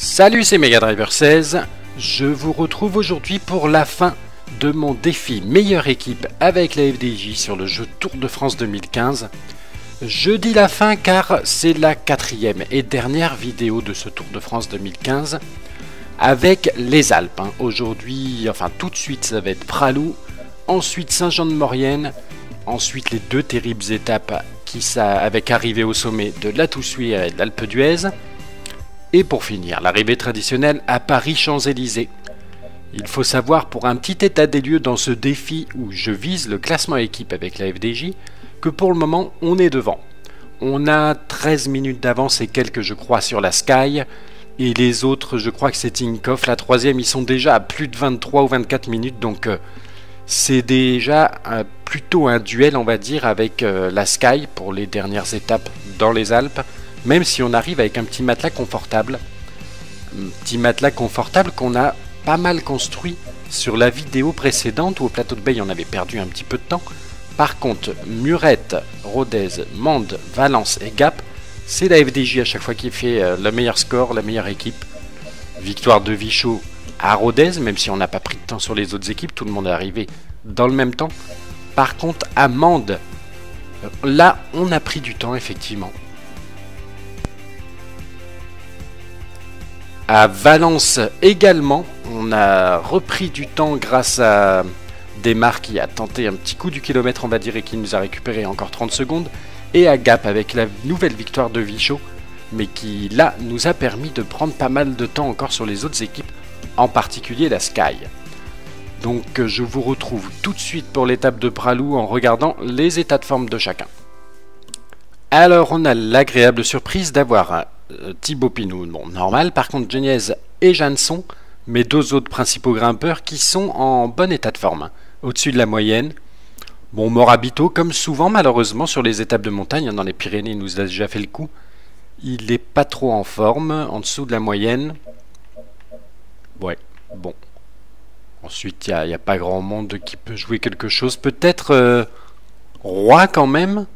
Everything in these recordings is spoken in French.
Salut, c'est Mega Driver 16. Je vous retrouve aujourd'hui pour la fin de mon défi meilleure équipe avec la FDJ sur le jeu Tour de France 2015. Je dis la fin car c'est la quatrième et dernière vidéo de ce Tour de France 2015 avec les Alpes. hein. Aujourd'hui, enfin tout de suite, ça va être Pralou, ensuite Saint-Jean-de-Maurienne, ensuite les deux terribles étapes qui avec arrivée au sommet de la Toussuire et de l'Alpe d'Huez. Et pour finir, l'arrivée traditionnelle à Paris-Champs-Élysées. Il faut savoir pour un petit état des lieux dans ce défi où je vise le classement équipe avec la FDJ que pour le moment on est devant. On a 13 minutes d'avance et quelques je crois sur la Sky et les autres je crois que c'est Tinkoff, la troisième ils sont déjà à plus de 23 ou 24 minutes donc euh, c'est déjà euh, plutôt un duel on va dire avec euh, la Sky pour les dernières étapes dans les Alpes même si on arrive avec un petit matelas confortable. Un petit matelas confortable qu'on a pas mal construit sur la vidéo précédente où au plateau de Bay on avait perdu un petit peu de temps. Par contre, Murette, Rodez, Mende, Valence et Gap, c'est la FDJ à chaque fois qui fait euh, le meilleur score, la meilleure équipe. Victoire de Vichot à Rodez, même si on n'a pas pris de temps sur les autres équipes, tout le monde est arrivé dans le même temps. Par contre, à Mende, euh, là on a pris du temps effectivement. À Valence également, on a repris du temps grâce à Desmar qui a tenté un petit coup du kilomètre, on va dire, et qui nous a récupéré encore 30 secondes. Et à Gap avec la nouvelle victoire de Vichot, mais qui là nous a permis de prendre pas mal de temps encore sur les autres équipes, en particulier la Sky. Donc je vous retrouve tout de suite pour l'étape de Pralou en regardant les états de forme de chacun. Alors on a l'agréable surprise d'avoir euh, Thibaut Pinot, bon normal, par contre Geniez et Jeanson, mes deux autres principaux grimpeurs qui sont en bon état de forme, au-dessus de la moyenne. Bon, Morabito, comme souvent malheureusement sur les étapes de montagne, hein, dans les Pyrénées il nous a déjà fait le coup, il n'est pas trop en forme, en dessous de la moyenne. Ouais, bon. Ensuite, il n'y a, a, pas grand monde qui peut jouer quelque chose. Peut-être euh, Roi quand même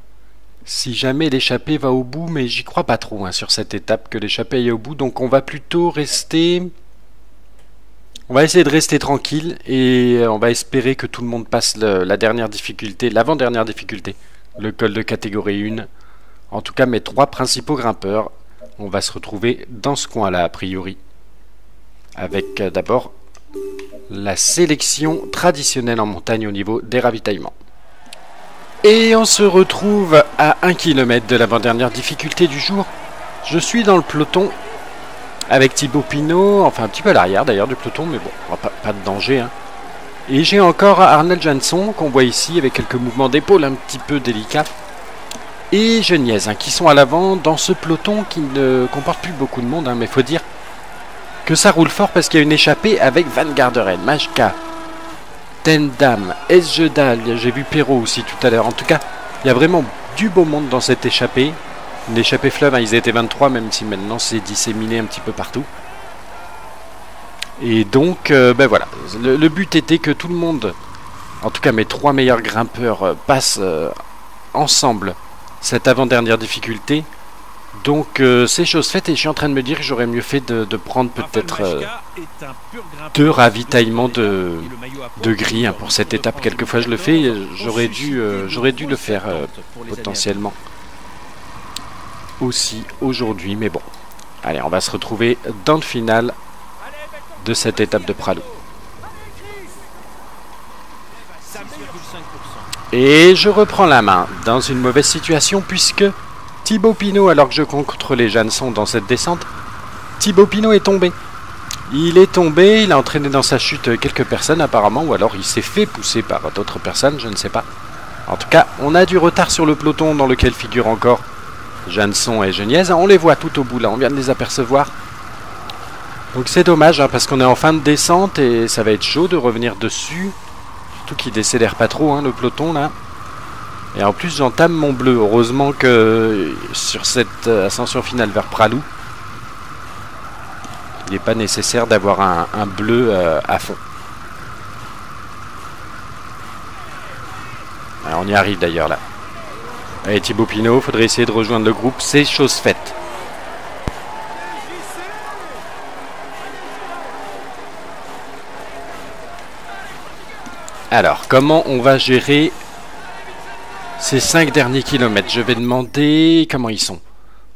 si jamais l'échappée va au bout, mais j'y crois pas trop hein, sur cette étape que l'échappée aille au bout, donc on va plutôt rester... On va essayer de rester tranquille et on va espérer que tout le monde passe la dernière difficulté, l'avant-dernière difficulté, le col de catégorie 1. En tout cas, mes trois principaux grimpeurs, on va se retrouver dans ce coin-là a priori. Avec euh, d'abord la sélection traditionnelle en montagne au niveau des ravitaillements. Et on se retrouve à 1 km de l'avant-dernière difficulté du jour. Je suis dans le peloton avec Thibaut Pinot, enfin un petit peu à l'arrière d'ailleurs du peloton, mais bon, pas, de danger. Hein. Et j'ai encore Arnold Jansson qu'on voit ici avec quelques mouvements d'épaule un petit peu délicats. Et Geniez hein, qui sont à l'avant dans ce peloton qui ne comporte plus beaucoup de monde, hein, mais faut dire que ça roule fort parce qu'il y a une échappée avec Van Garderen, Majka, Tendam, Esjedal, j'ai vu Perrault aussi tout à l'heure. En tout cas, il y a vraiment du beau monde dans cette échappée. Une échappée fleuve, hein, ils étaient 23, même si maintenant c'est disséminé un petit peu partout. Et donc, euh, ben voilà, le, but était que tout le monde, en tout cas mes trois meilleurs grimpeurs, euh, passent euh, ensemble cette avant-dernière difficulté. Donc euh, c'est chose faite et je suis en train de me dire que j'aurais mieux fait de, de prendre peut-être euh, deux ravitaillements de, de gris hein, pour cette étape. Quelquefois je le fais, j'aurais dû, euh, j'aurais dû le faire potentiellement aussi aujourd'hui. Mais bon, allez, on va se retrouver dans le final de cette étape de Pralou. Et je reprends la main dans une mauvaise situation puisque Thibaut Pinot, alors que je contre les Jeanson dans cette descente, Thibaut Pinot est tombé. Il est tombé, il a entraîné dans sa chute quelques personnes apparemment, ou alors il s'est fait pousser par d'autres personnes, je ne sais pas. En tout cas, on a du retard sur le peloton dans lequel figurent encore Jeanson et Geniez. On les voit tout au bout là, on vient de les apercevoir. Donc c'est dommage hein, parce qu'on est en fin de descente et ça va être chaud de revenir dessus. Surtout qu'il décélère pas trop hein, le peloton là. Et en plus, j'entame mon bleu. Heureusement que sur cette ascension finale vers Pralou, il n'est pas nécessaire d'avoir un, bleu euh, à fond. On y arrive d'ailleurs là. Allez Thibaut Pinot, faudrait essayer de rejoindre le groupe, c'est chose faite. Alors, comment on va gérer ces 5 derniers kilomètres Je vais demander... Comment ils sont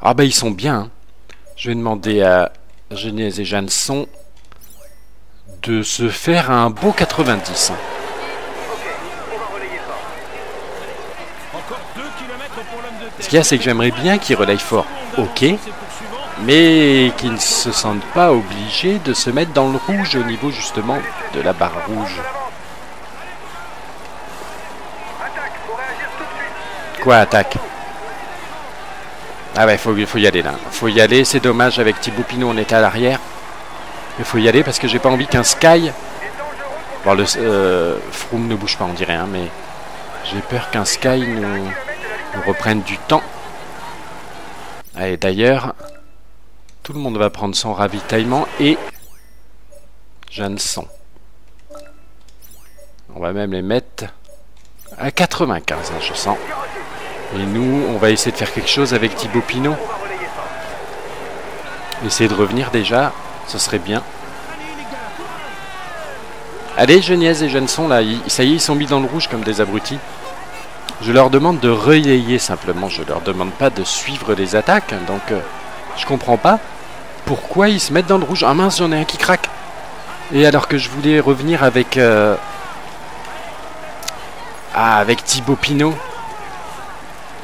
Ah bah ils sont bien. Hein. Je vais demander à Genèse et Jeanneson de se faire un beau 90. Ce qu'il y a, c'est que j'aimerais bien qu'ils relayent fort. Ok. Mais qu'ils ne se sentent pas obligés de se mettre dans le rouge au niveau justement de la barre rouge. Quoi, attaque Ah ouais, faut, faut y aller là. Faut y aller, c'est dommage, avec Thibaut Pinot on était à l'arrière. Il faut y aller parce que j'ai pas envie qu'un Sky... Bon, le euh, Froome ne bouge pas, on dirait, hein, mais j'ai peur qu'un Sky nous reprennent du temps. Et d'ailleurs, tout le monde va prendre son ravitaillement et Jeanneson. On va même les mettre à 95, hein, je sens. Et nous, on va essayer de faire quelque chose avec Thibaut Pinot. Essayer de revenir déjà, ce serait bien. Allez, Geniez et Jeanneson, là, ça y est, ils sont mis dans le rouge comme des abrutis. Je leur demande de relayer simplement, je leur demande pas de suivre les attaques, donc euh, je comprends pas pourquoi ils se mettent dans le rouge. Ah mince, j'en ai un qui craque. Et alors que je voulais revenir avec... Euh, ah, avec Thibaut Pinot.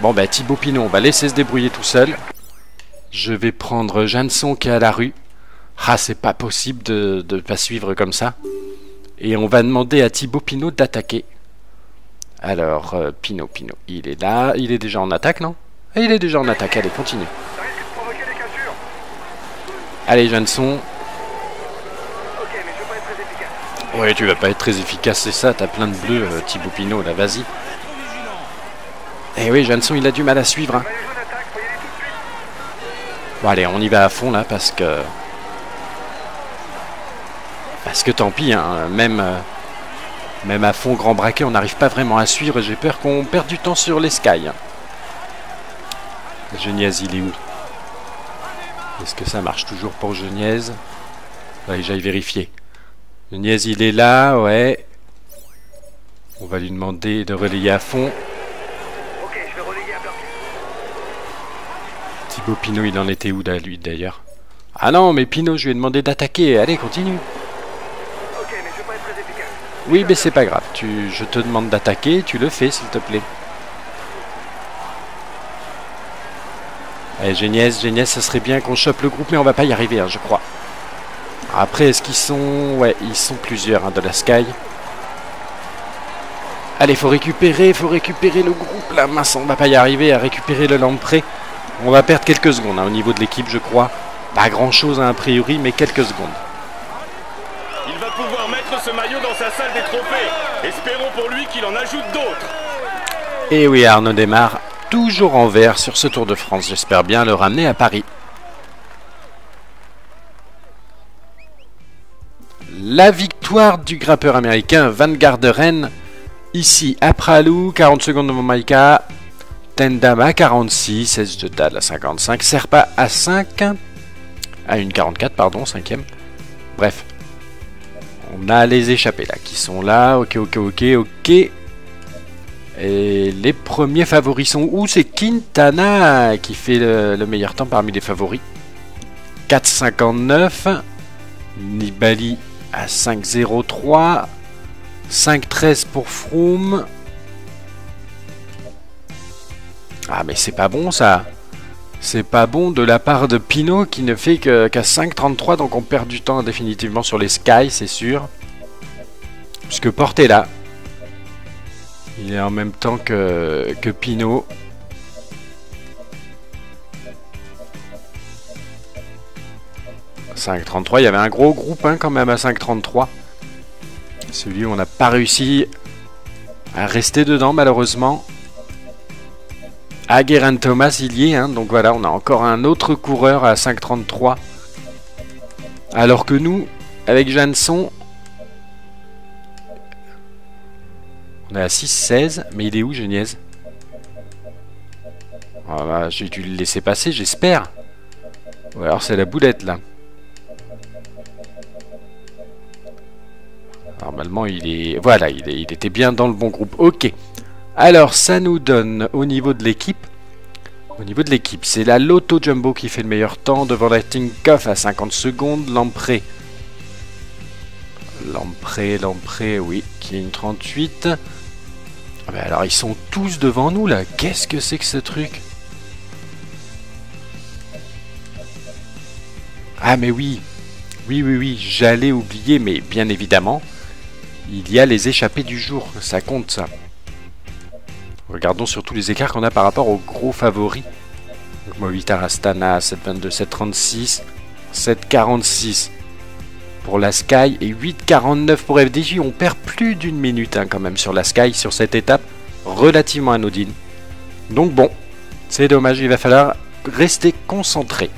Bon bah Thibaut Pinot, on va laisser se débrouiller tout seul. Je vais prendre Jeanneson qui est à la rue. Ah, c'est pas possible de ne pas suivre comme ça. Et on va demander à Thibaut Pinot d'attaquer. Alors, euh, Pinot, Pinot, il est là. Il est déjà en attaque, non? Il est déjà en attaque. Allez, continue. Allez, Jeanneson. Ouais, tu vas pas être très efficace, c'est ça. T'as plein de bleus, euh, Thibaut Pinot, là, vas-y. Eh oui, Jeanneson, il a du mal à suivre. Hein. Bon, allez, on y va à fond, là, parce que... Parce que tant pis, hein, même... Euh, même à fond grand braquet, on n'arrive pas vraiment à suivre. J'ai peur qu'on perde du temps sur les sky. Geniez, il est où? Est-ce que ça marche toujours pour Geniez? Ouais, j'aille vérifier. Geniez, il est là, ouais. On va lui demander de relayer à fond. Ok, je vais relayer à Thibaut Pinot, il en était où lui d'ailleurs? Ah non, mais Pinot, je lui ai demandé d'attaquer. Allez, continue. Oui, mais c'est pas grave. Tu, je te demande d'attaquer, tu le fais, s'il te plaît. Allez, Géniès, Géniès, ça serait bien qu'on chope le groupe, mais on va pas y arriver, hein, je crois. Après, est-ce qu'ils sont... Ouais, ils sont plusieurs hein, de la Sky? Allez, faut récupérer, faut récupérer le groupe. La mince, on va pas y arriver à récupérer le Lampré. On va perdre quelques secondes hein, au niveau de l'équipe, je crois. Pas grand-chose, a priori, mais quelques secondes ce maillot dans sa salle des trophées. Espérons pour lui qu'il en ajoute d'autres. Et oui, Arnaud démarre toujours en vert sur ce Tour de France. J'espère bien le ramener à Paris. La victoire du grimpeur américain Van Garderen. Ici à Pralou, 40 secondes de Momaika. Tendama 46, 16 de à 55, Serpa à 5, à une 44, pardon, 5 Bref, on a les échappés là qui sont là. Ok, ok, ok, ok. Et les premiers favoris sont où? C'est Quintana qui fait le, meilleur temps parmi les favoris. 4,59. Nibali à 5,03. 5,13 pour Froome. Ah mais c'est pas bon ça c'est pas bon de la part de Pinot qui ne fait qu'à 5.33, donc on perd du temps définitivement sur les Sky, c'est sûr. Puisque Porte là. Il est en même temps que, que Pinot. « 5.33, il y avait un gros groupe hein, quand même à 5.33. Celui où on n'a pas réussi à rester dedans malheureusement. Ah, Guérin Thomas, il y est. Hein. donc voilà, on a encore un autre coureur à 5,33. Alors que nous, avec Janson, on est à 6,16. Mais il est où, Geniez? Voilà, j'ai dû le laisser passer, j'espère. Ou alors c'est la boulette, là. Normalement, il est... Voilà, il, il était bien dans le bon groupe. Ok. Alors, ça nous donne au niveau de l'équipe... Au niveau de l'équipe, c'est la Lotto Jumbo qui fait le meilleur temps devant la Tinkoff à 50 secondes. Lampré. Lampré, Lampré, oui, qui est une 38. Ah ben alors, ils sont tous devant nous là. Qu'est-ce que c'est que ce truc? Ah mais oui, oui, oui, oui, j'allais oublier, mais bien évidemment, il y a les échappées du jour, ça compte ça. Regardons surtout les écarts qu'on a par rapport aux gros favoris. Movitar Astana, 722, 736, 746 pour la Sky et 8,49 pour FDJ. On perd plus d'une minute hein, quand même sur la Sky, sur cette étape relativement anodine. Donc bon, c'est dommage, il va falloir rester concentré.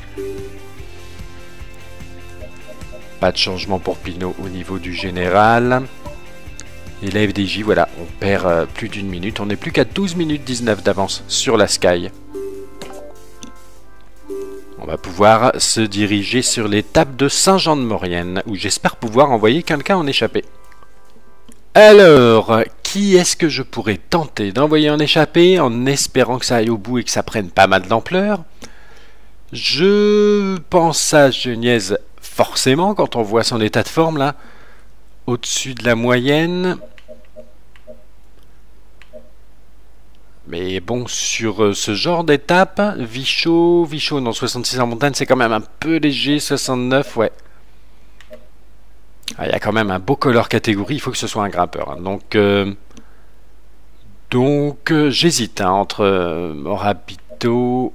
Pas de changement pour Pinot au niveau du général. Et la FDJ, voilà, on perd euh, plus d'une minute. On n'est plus qu'à 12 minutes 19 d'avance sur la Sky. On va pouvoir se diriger sur l'étape de Saint-Jean-de-Maurienne, où j'espère pouvoir envoyer quelqu'un en échappée. Alors, qui est-ce que je pourrais tenter d'envoyer en échappée en espérant que ça aille au bout et que ça prenne pas mal d'ampleur? Je pense à Geniez forcément quand on voit son état de forme là, au-dessus de la moyenne. Mais bon, sur euh, ce genre d'étape, Vichot, Vichot, non, 66 en montagne, c'est quand même un peu léger, 69, ouais. Ah, il y a quand même un beau color catégorie, il faut que ce soit un grimpeur. Hein. Donc, euh, donc euh, j'hésite hein, entre Morabito,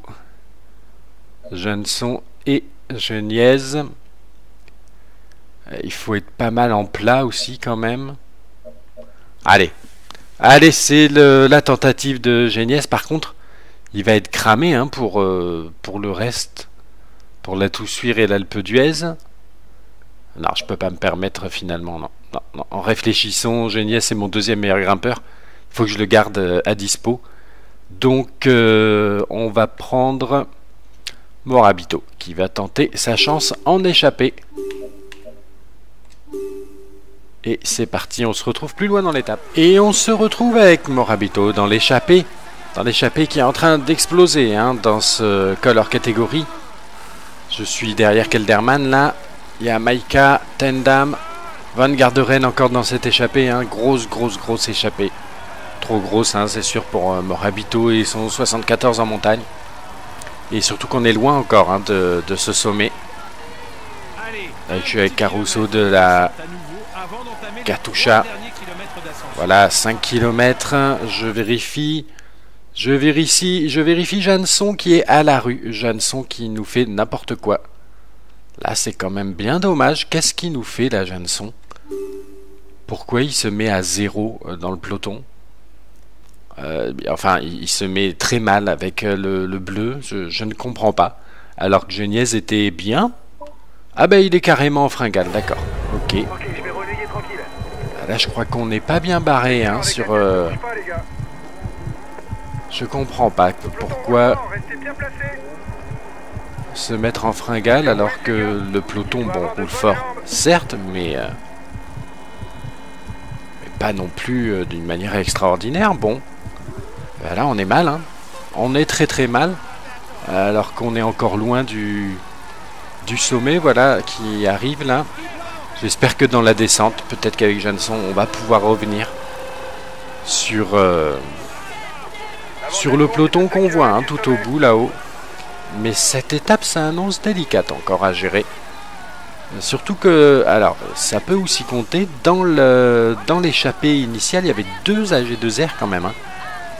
Jeunson et Geniez. Il faut être pas mal en plat aussi quand même. Allez, Allez, c'est la tentative de Géniès. Par contre, il va être cramé hein, pour, euh, pour le reste. Pour la Toussuire et l'Alpe d'Huez. Non, je peux pas me permettre finalement. Non, non, En réfléchissant, Géniès est mon deuxième meilleur grimpeur. Il faut que je le garde euh, à dispo. Donc, euh, on va prendre Morabito qui va tenter sa chance en échapper. Et c'est parti, on se retrouve plus loin dans l'étape. Et on se retrouve avec Morabito dans l'échappée. Dans l'échappée qui est en train d'exploser hein, dans ce color catégorie. Je suis derrière Kelderman là. Il y a Maika, Tendam, Van Garderen encore dans cette échappée. Hein. Grosse, grosse, grosse échappée. Trop grosse, hein, c'est sûr, pour euh, Morabito et son 74 en montagne. Et surtout qu'on est loin encore hein, de, de, ce sommet. je suis avec Caruso de la Katusha. Voilà, 5 km. Je vérifie. Je vérifie, je vérifie Jeanson qui est à la rue. Jeanson qui nous fait n'importe quoi. Là, c'est quand même bien dommage. Qu'est-ce qu'il nous fait, là, Jeanson Pourquoi il se met à zéro euh, dans le peloton? Euh, Enfin, il, se met très mal avec euh, le, bleu. Je, ne comprends pas. Alors que Geniez était bien. Ah ben, il est carrément en fringale, d'accord. Ok. Là, je crois qu'on n'est pas bien barré hein, sur... Euh... Je comprends pas pourquoi se mettre en fringale alors que le peloton, bon, roule fort, certes, mais, euh... mais pas non plus euh, d'une manière extraordinaire. Bon, ben là, on est mal, hein. On est très très mal, alors qu'on est encore loin du, du sommet, voilà, qui arrive là. J'espère que dans la descente, peut-être qu'avec Janson, on va pouvoir revenir sur, euh, sur le peloton qu'on voit hein, tout au bout là-haut. Mais cette étape, ça annonce délicate encore à gérer. Surtout que, alors, ça peut aussi compter, dans le dans l'échappée initiale, il y avait deux AG2R quand même. Hein.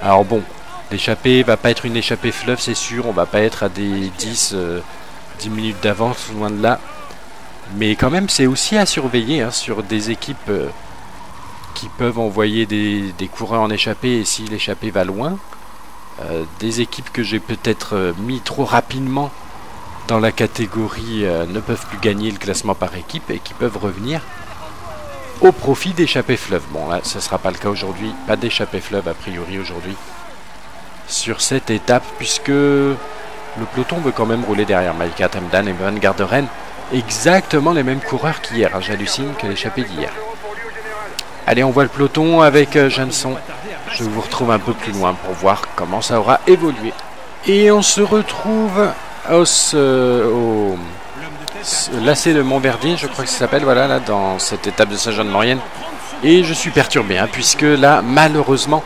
Alors bon, l'échappée va pas être une échappée fleuve, c'est sûr, on va pas être à des 10, 10 euh, minutes d'avance, loin de là. Mais quand même, c'est aussi à surveiller hein, sur des équipes euh, qui peuvent envoyer des, coureurs en échappée et si l'échappée va loin. Euh, des équipes que j'ai peut-être euh, mis trop rapidement dans la catégorie ne peuvent plus gagner le classement par équipe et qui peuvent revenir au profit d'échappée fleuve. Bon là, ce ne sera pas le cas aujourd'hui, pas d'échappée fleuve a priori aujourd'hui sur cette étape puisque le peloton veut quand même rouler derrière Maïka Tamdan et Van Garderen exactement les mêmes coureurs qu'hier. Hein. J'hallucine que l'échappée d'hier. Allez, on voit le peloton avec euh. Je vous retrouve un peu plus loin pour voir comment ça aura évolué. Et on se retrouve au, euh, au lacet de Montverdier, je crois que ça s'appelle, voilà, là, dans cette étape de Saint-Jean-de-Maurienne. Et je suis perturbé, hein, puisque là, malheureusement,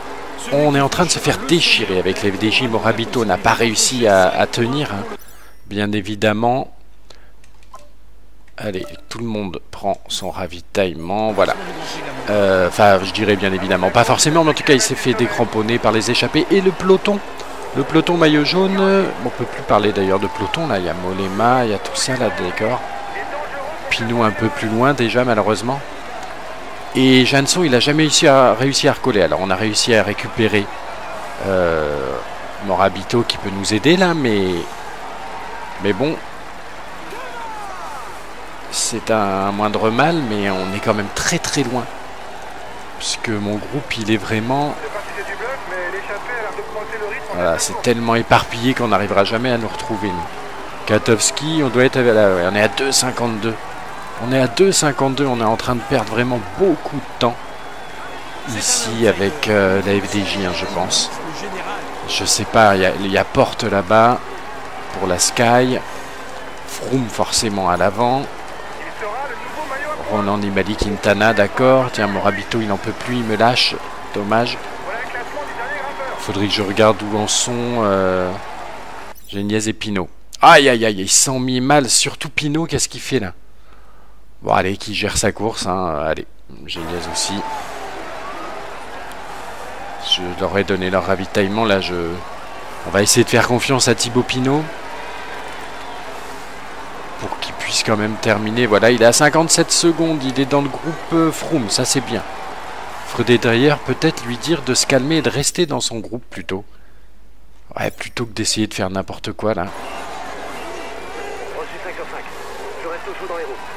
on est en train de se faire déchirer avec les FDJ. Morabito n'a pas réussi à, tenir. Hein. Bien évidemment, Allez, tout le monde prend son ravitaillement, voilà. Euh, enfin, je dirais bien évidemment, pas forcément, mais en tout cas, il s'est fait décramponner par les échappés. Et le peloton, le peloton maillot jaune, on peut plus parler d'ailleurs de peloton, là, il y a Molema, il y a tout ça, là, d'accord. Pinot un peu plus loin déjà, malheureusement. Et Janson, il a jamais réussi à, réussi à recoller. Alors, on a réussi à récupérer euh, Morabito qui peut nous aider, là, mais... Mais bon, c'est un moindre mal, mais on est quand même très très loin. Puisque mon groupe, il est vraiment... Voilà, c'est tellement éparpillé qu'on n'arrivera jamais à nous retrouver. Katowski, on doit être... on est à 2,52. On est à 2,52, on est en train de perdre vraiment beaucoup de temps. Ici, avec euh, la FDJ, hein, je pense. Je sais pas, il y, a Porte là-bas pour la Sky. Froome forcément à l'avant. Roland Nibali Quintana, d'accord. Tiens, Morabito, il n'en peut plus, il me lâche. Dommage. Faudrait que je regarde où en sont euh, et Pinot. Aïe, aïe, aïe, ils sont mis mal. Surtout Pinot, qu'est-ce qu'il fait là? Bon, allez, qui gère sa course. Hein. Allez, Géniez aussi. Je leur ai donné leur ravitaillement. Là, je... On va essayer de faire confiance à Thibaut Pinot pour qu'il puisse quand même terminer. Voilà, il est à 57 secondes, il est dans le groupe euh, Froome, ça c'est bien. Faudrait d'ailleurs peut-être lui dire de se calmer et de rester dans son groupe plutôt. Ouais, plutôt que d'essayer de faire n'importe quoi là.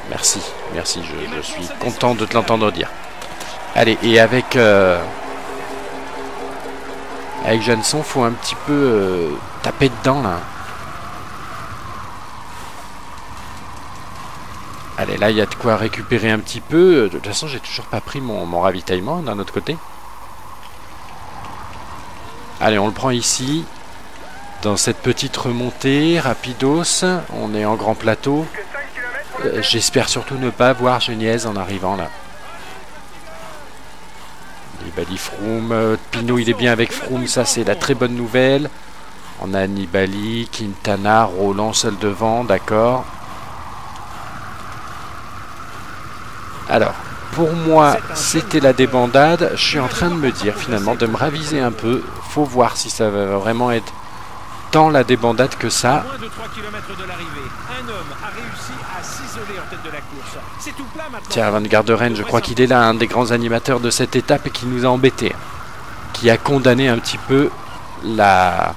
Merci, merci, je, suis content de te l'entendre dire. Allez, et avec... Euh, avec Janson, faut un petit peu euh, taper dedans là. Allez, là, il y a de quoi récupérer un petit peu. De toute façon, j'ai toujours pas pris mon, ravitaillement d'un autre côté. Allez, on le prend ici. Dans cette petite remontée, rapidos. On est en grand plateau. Euh, j'espère surtout ne pas voir Geniez en arrivant là. Nibali Froome. Euh, Pinot, il est bien avec Froome. Ça, c'est la très bonne nouvelle. On a Nibali, Quintana, Roland seul devant. D'accord. Alors, pour moi, c'était la débandade. Je suis en train de me dire finalement de me raviser un peu. Faut voir si ça va vraiment être tant la débandade que ça. Tiens, Van Garderen, je crois qu'il est là, un des grands animateurs de cette étape et qui nous a embêtés. Qui a condamné un petit peu la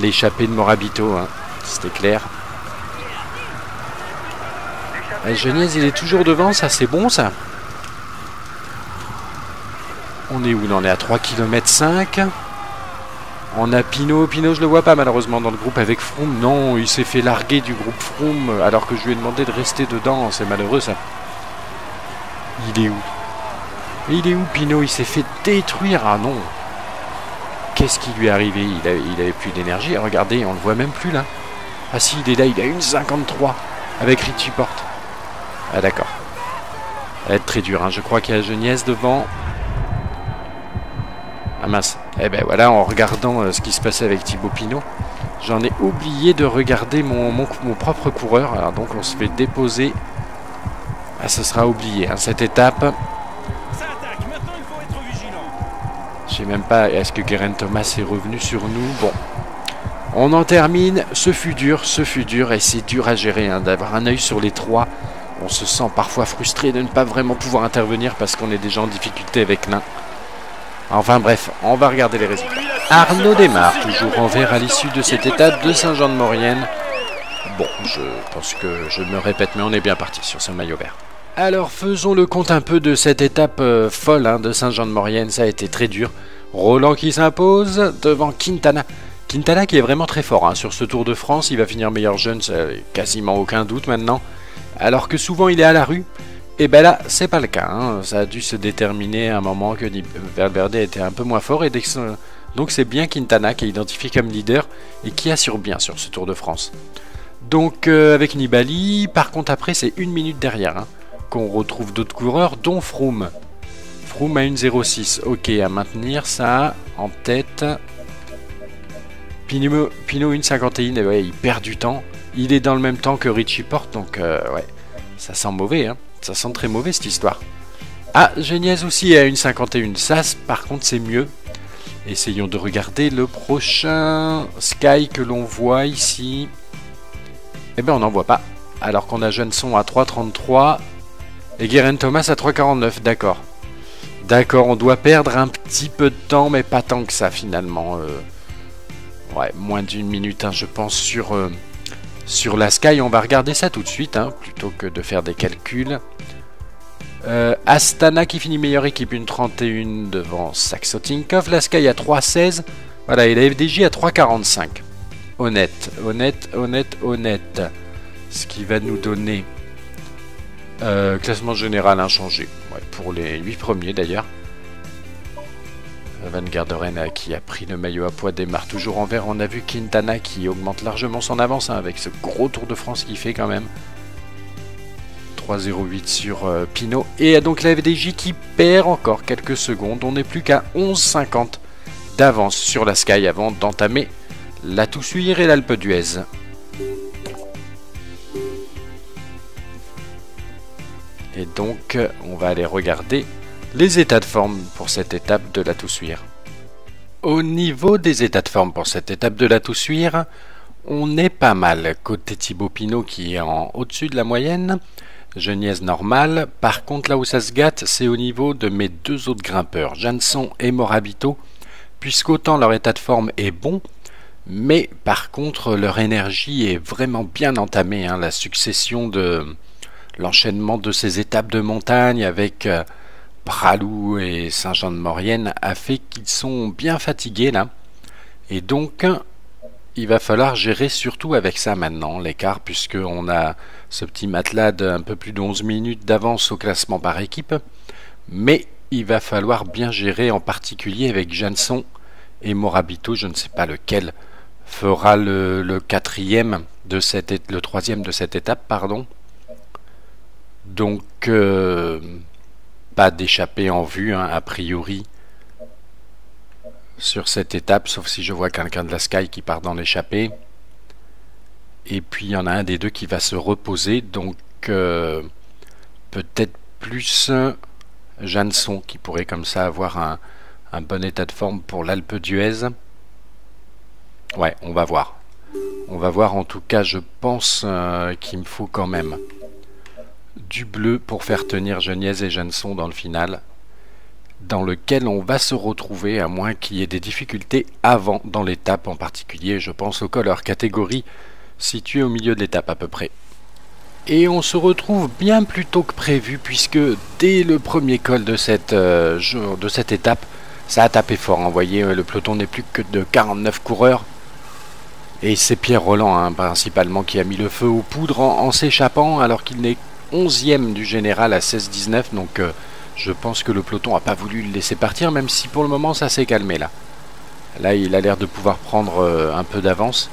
l'échappée de Morabito, hein. c'était clair. Geniez, il est toujours devant, ça c'est bon ça. On est où? On est à 3 km 5. On a Pinot. Pinot, je le vois pas malheureusement dans le groupe avec Froome. Non, il s'est fait larguer du groupe Froome alors que je lui ai demandé de rester dedans. C'est malheureux ça. Il est où? Il est où Pinot Il s'est fait détruire. Ah non. Qu'est-ce qui lui est arrivé? Il, il avait plus d'énergie. Regardez, on le voit même plus là. Ah si, il est là, il a une 53 avec Richie Porte. Ah d'accord. Ça va être très dur. Hein. Je crois qu'il y a Geniès devant. Ah mince. Eh ben voilà, en regardant euh, ce qui se passait avec Thibaut Pinot, j'en ai oublié de regarder mon, propre coureur. Alors donc on se fait déposer. Ah, ce sera oublié, hein, cette étape. Je sais même pas, est-ce que Guerin Thomas est revenu sur nous? Bon. On en termine. Ce fut dur, ce fut dur. Et c'est dur à gérer, hein, d'avoir un œil sur les trois on se sent parfois frustré de ne pas vraiment pouvoir intervenir parce qu'on est déjà en difficulté avec l'un. Enfin bref, on va regarder les résultats. Arnaud démarre, toujours en vert à l'issue de cette étape de Saint-Jean-de-Maurienne. Bon, je pense que je me répète, mais on est bien parti sur ce maillot vert. Alors faisons le compte un peu de cette étape euh, folle hein, de Saint-Jean-de-Maurienne, ça a été très dur. Roland qui s'impose devant Quintana. Quintana qui est vraiment très fort hein, sur ce Tour de France, il va finir meilleur jeune, ça quasiment aucun doute maintenant alors que souvent il est à la rue. Et ben là, c'est pas le cas. hein. Ça a dû se déterminer à un moment que Valverde était un peu moins fort. Et donc c'est bien Quintana qui est identifié comme leader et qui assure bien sur ce Tour de France. Donc euh, avec Nibali, par contre après c'est une minute derrière hein, qu'on retrouve d'autres coureurs, dont Froome. Froome à 1.06. Ok, à maintenir ça en tête. Pinot, Pinot 1.51, et ouais, il perd du temps. Il est dans le même temps que Richie Porte, donc euh, ouais, ça sent mauvais, hein. ça sent très mauvais cette histoire. Ah, Geniez aussi à 1.51, ça c- par contre c'est mieux. Essayons de regarder le prochain Sky que l'on voit ici. Eh bien on n'en voit pas, alors qu'on a Jeanson à 3.33 et Guerin Thomas à 3.49, d'accord. D'accord, on doit perdre un petit peu de temps, mais pas tant que ça finalement. euh. Ouais, moins d'une minute, hein, je pense, sur, euh, sur la Sky. On va regarder ça tout de suite, hein, plutôt que de faire des calculs. Euh, Astana qui finit meilleure équipe, une 31 devant Saxo Tinkoff. La Sky à 3.16. Voilà, et la FDJ à 3.45. Honnête, honnête, honnête, honnête. Ce qui va nous donner euh, classement général inchangé. Pour les 8 premiers d'ailleurs. Van Garderen euh, qui a pris le maillot à poids démarre toujours en vert. On a vu Quintana qui augmente largement son avance hein, avec ce gros Tour de France qu'il fait quand même. 3,08 sur euh, Pinot. Et donc la FDJ qui perd encore quelques secondes. On n'est plus qu'à 11,50 d'avance sur la Sky avant d'entamer la Toussuire et l'Alpe d'Huez. Et donc, euh, on va aller regarder les états de forme pour cette étape de la Toussuire. Au niveau des états de forme pour cette étape de la Toussuire, on est pas mal. Côté Thibaut Pinot qui est en au-dessus de la moyenne, Geniez normal. Par contre, là où ça se gâte, c'est au niveau de mes deux autres grimpeurs, Janson et Morabito, puisqu'autant leur état de forme est bon, mais par contre leur énergie est vraiment bien entamée. hein. La succession de l'enchaînement de ces étapes de montagne avec euh, Pralou et Saint-Jean-de-Maurienne a fait qu'ils sont bien fatigués là. Et donc, il va falloir gérer surtout avec ça maintenant, l'écart, puisqu'on a ce petit matelas d'un peu plus de 11 minutes d'avance au classement par équipe. Mais il va falloir bien gérer en particulier avec Janson et Morabito, je ne sais pas lequel fera le, quatrième de cette, le troisième de cette étape, pardon. Donc, euh, pas d'échappée en vue, hein, a priori, sur cette étape, sauf si je vois quelqu'un de la Sky qui part dans l'échappée. Et puis, il y en a un des deux qui va se reposer, donc euh, peut-être plus Janson, qui pourrait comme ça avoir un, un bon état de forme pour l'Alpe d'Huez. Ouais, on va voir. On va voir, en tout cas, je pense euh, qu'il me faut quand même du bleu pour faire tenir Geniez et Janson dans le final, dans lequel on va se retrouver à moins qu'il y ait des difficultés avant dans l'étape en particulier. Je pense au color catégorie située au milieu de l'étape à peu près. Et on se retrouve bien plus tôt que prévu puisque dès le premier col de cette, euh, étape, ça a tapé fort. hein. Vous voyez, euh, le peloton n'est plus que de 49 coureurs. Et c'est Pierre Roland hein, principalement qui a mis le feu aux poudres en s'échappant alors qu'il n'est 11e du général à 16-19. Donc euh, je pense que le peloton n'a pas voulu le laisser partir, même si pour le moment ça s'est calmé là. Là il a l'air de pouvoir prendre euh, un peu d'avance.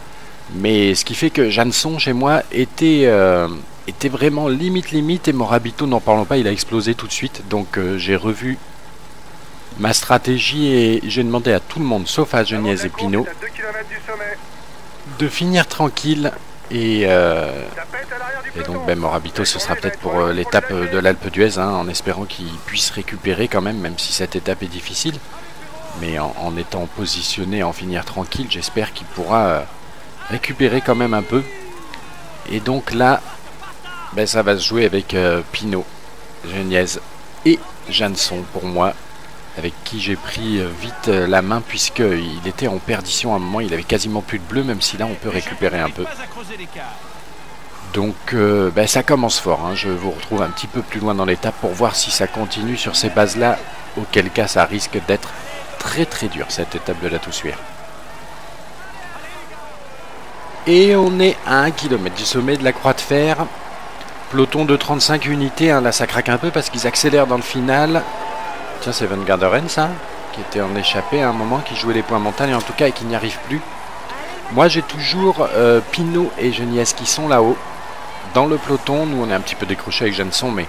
Mais ce qui fait que Janson chez moi était, euh, était vraiment limite limite et Morabito n'en parlons pas, il a explosé tout de suite. Donc j'ai revu ma stratégie et j'ai demandé à tout le monde, sauf à Geniez et Pinot, de finir tranquille et, euh, et donc ben, Morabito ce sera peut-être pour euh, l'étape euh, de l'Alpe d'Huez hein, en espérant qu'il puisse récupérer quand même même si cette étape est difficile. Mais en, étant positionné en finir tranquille j'espère qu'il pourra récupérer quand même un peu. Et donc là ben, ça va se jouer avec Pinot Geniez et Janson pour moi avec qui j'ai pris euh, vite euh, la main puisqu'il était en perdition à un moment, il avait quasiment plus de bleu, même si là on peut récupérer un peu. Donc euh, ben, ça commence fort, hein. je vous retrouve un petit peu plus loin dans l'étape pour voir si ça continue sur ces bases-là, auquel cas ça risque d'être très très dur cette étape de la Toussuire. Et on est à 1 km du sommet de la Croix de Fer. Peloton de 35 unités, hein, là ça craque un peu parce qu'ils accélèrent dans le final. Tiens, c'est Van Garderen ça Qui était en échappé à un moment, qui jouait les points montagne en tout cas et qui n'y arrive plus. Moi j'ai toujours euh, Pinot et Geniès qui sont là-haut. Dans le peloton, nous on est un petit peu décroché avec Jenson, mais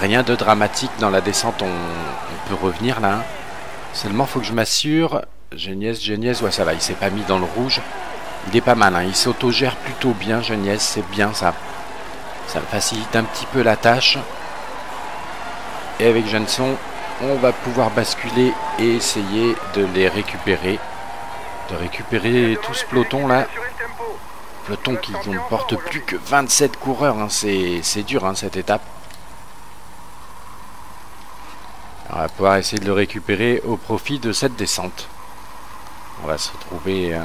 rien de dramatique dans la descente, on, peut revenir là. Hein. Seulement faut que je m'assure. Geniès, Geniès, ouais ça va, il s'est pas mis dans le rouge. Il est pas mal, hein. il s'autogère plutôt bien, Geniès, c'est bien ça. Ça me facilite un petit peu la tâche. Et avec Jenson, on va pouvoir basculer et essayer de les récupérer. De récupérer tout ce peloton là. Peloton qui ne porte plus que 27 coureurs. Hein. C'est dur hein, cette étape. on va pouvoir essayer de le récupérer au profit de cette descente. On va se retrouver euh,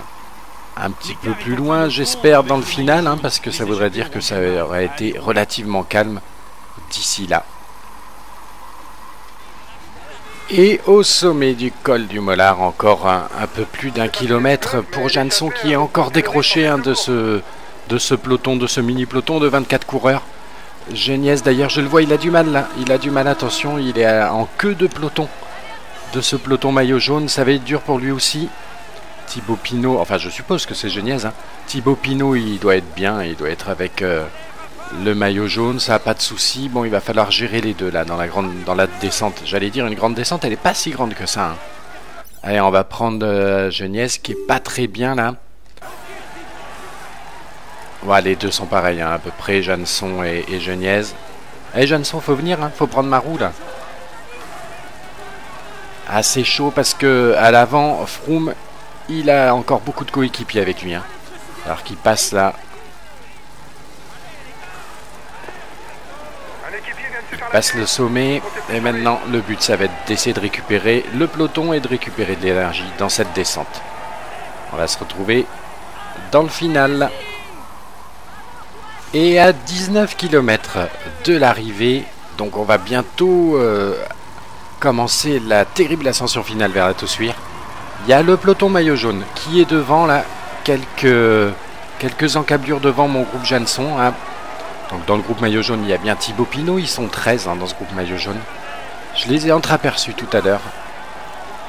un petit peu plus loin, j'espère, dans le final, hein, parce que ça voudrait dire que ça aurait été relativement calme d'ici là. Et au sommet du col du Mollard, encore un, peu plus d'un kilomètre pour Janson qui est encore décroché hein, de, ce, peloton, de ce mini peloton de 24 coureurs. Geniès d'ailleurs, je le vois, il a du mal là, il a du mal, attention, il est en queue de peloton. De ce peloton maillot jaune, ça va être dur pour lui aussi. Thibaut Pinot, enfin je suppose que c'est Geniez. Hein. Thibaut Pinot, il doit être bien, il doit être avec euh, le maillot jaune, ça n'a pas de souci. Bon, il va falloir gérer les deux là dans la grande, dans la descente. J'allais dire une grande descente, elle n'est pas si grande que ça. Hein. Allez, on va prendre euh, qui est pas très bien là. Voilà, les deux sont pareils, hein, à peu près, Jeanneson et, et Geniez. Allez, Jeanneson, faut venir, hein, faut prendre ma roue là. Assez chaud parce que à l'avant, Froome il a encore beaucoup de coéquipiers avec lui. Alors qu'il passe là. Passe le sommet. Et maintenant, le but, ça va être d'essayer de récupérer le peloton et de récupérer de l'énergie dans cette descente. On va se retrouver dans le final. Et à 19 km de l'arrivée, donc on va bientôt euh, commencer la terrible ascension finale vers la Tossuire. Il y a le peloton maillot jaune qui est devant là, quelques, encablures devant mon groupe Janson. Hein. Donc dans le groupe maillot jaune, il y a bien Thibaut Pinot, ils sont 13 hein, dans ce groupe maillot jaune. Je les ai entreaperçus tout à l'heure.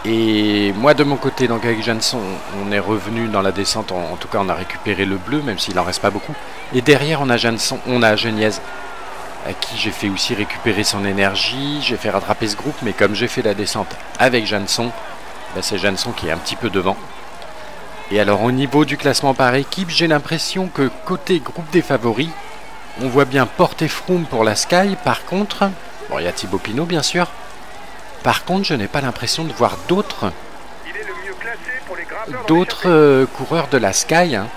Et moi de mon côté, donc avec Janson, on est revenu dans la descente, en, tout cas on a récupéré le bleu, même s'il en reste pas beaucoup. Et derrière on a Janson, on a Geniez, à qui j'ai fait aussi récupérer son énergie, j'ai fait rattraper ce groupe, mais comme j'ai fait la descente avec Janson, ben, c'est Janson qui est un petit peu devant. Et alors au niveau du classement par équipe, j'ai l'impression que côté groupe des favoris, on voit bien Porte et Froome pour la Sky. Par contre, bon, il y a Thibaut Pinot bien sûr. Par contre, je n'ai pas l'impression de voir d'autres d'autres euh, coureurs de la Sky. Hein.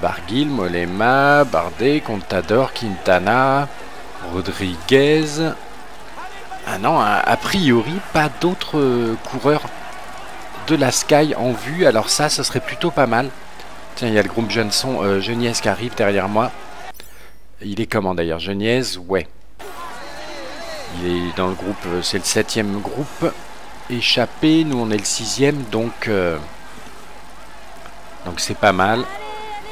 Barguil, Molema, Bardet, Contador, Quintana, Rodriguez. Ah non, a priori, pas d'autres euh, coureurs de la Sky en vue. Alors ça, ce serait plutôt pas mal. Tiens, il y a le groupe Jeunson, euh, qui arrive derrière moi. Il est comment d'ailleurs Geniez Ouais. Il est dans le groupe, euh, c'est le septième groupe. Échappé, nous on est le sixième, donc euh, donc c'est pas mal.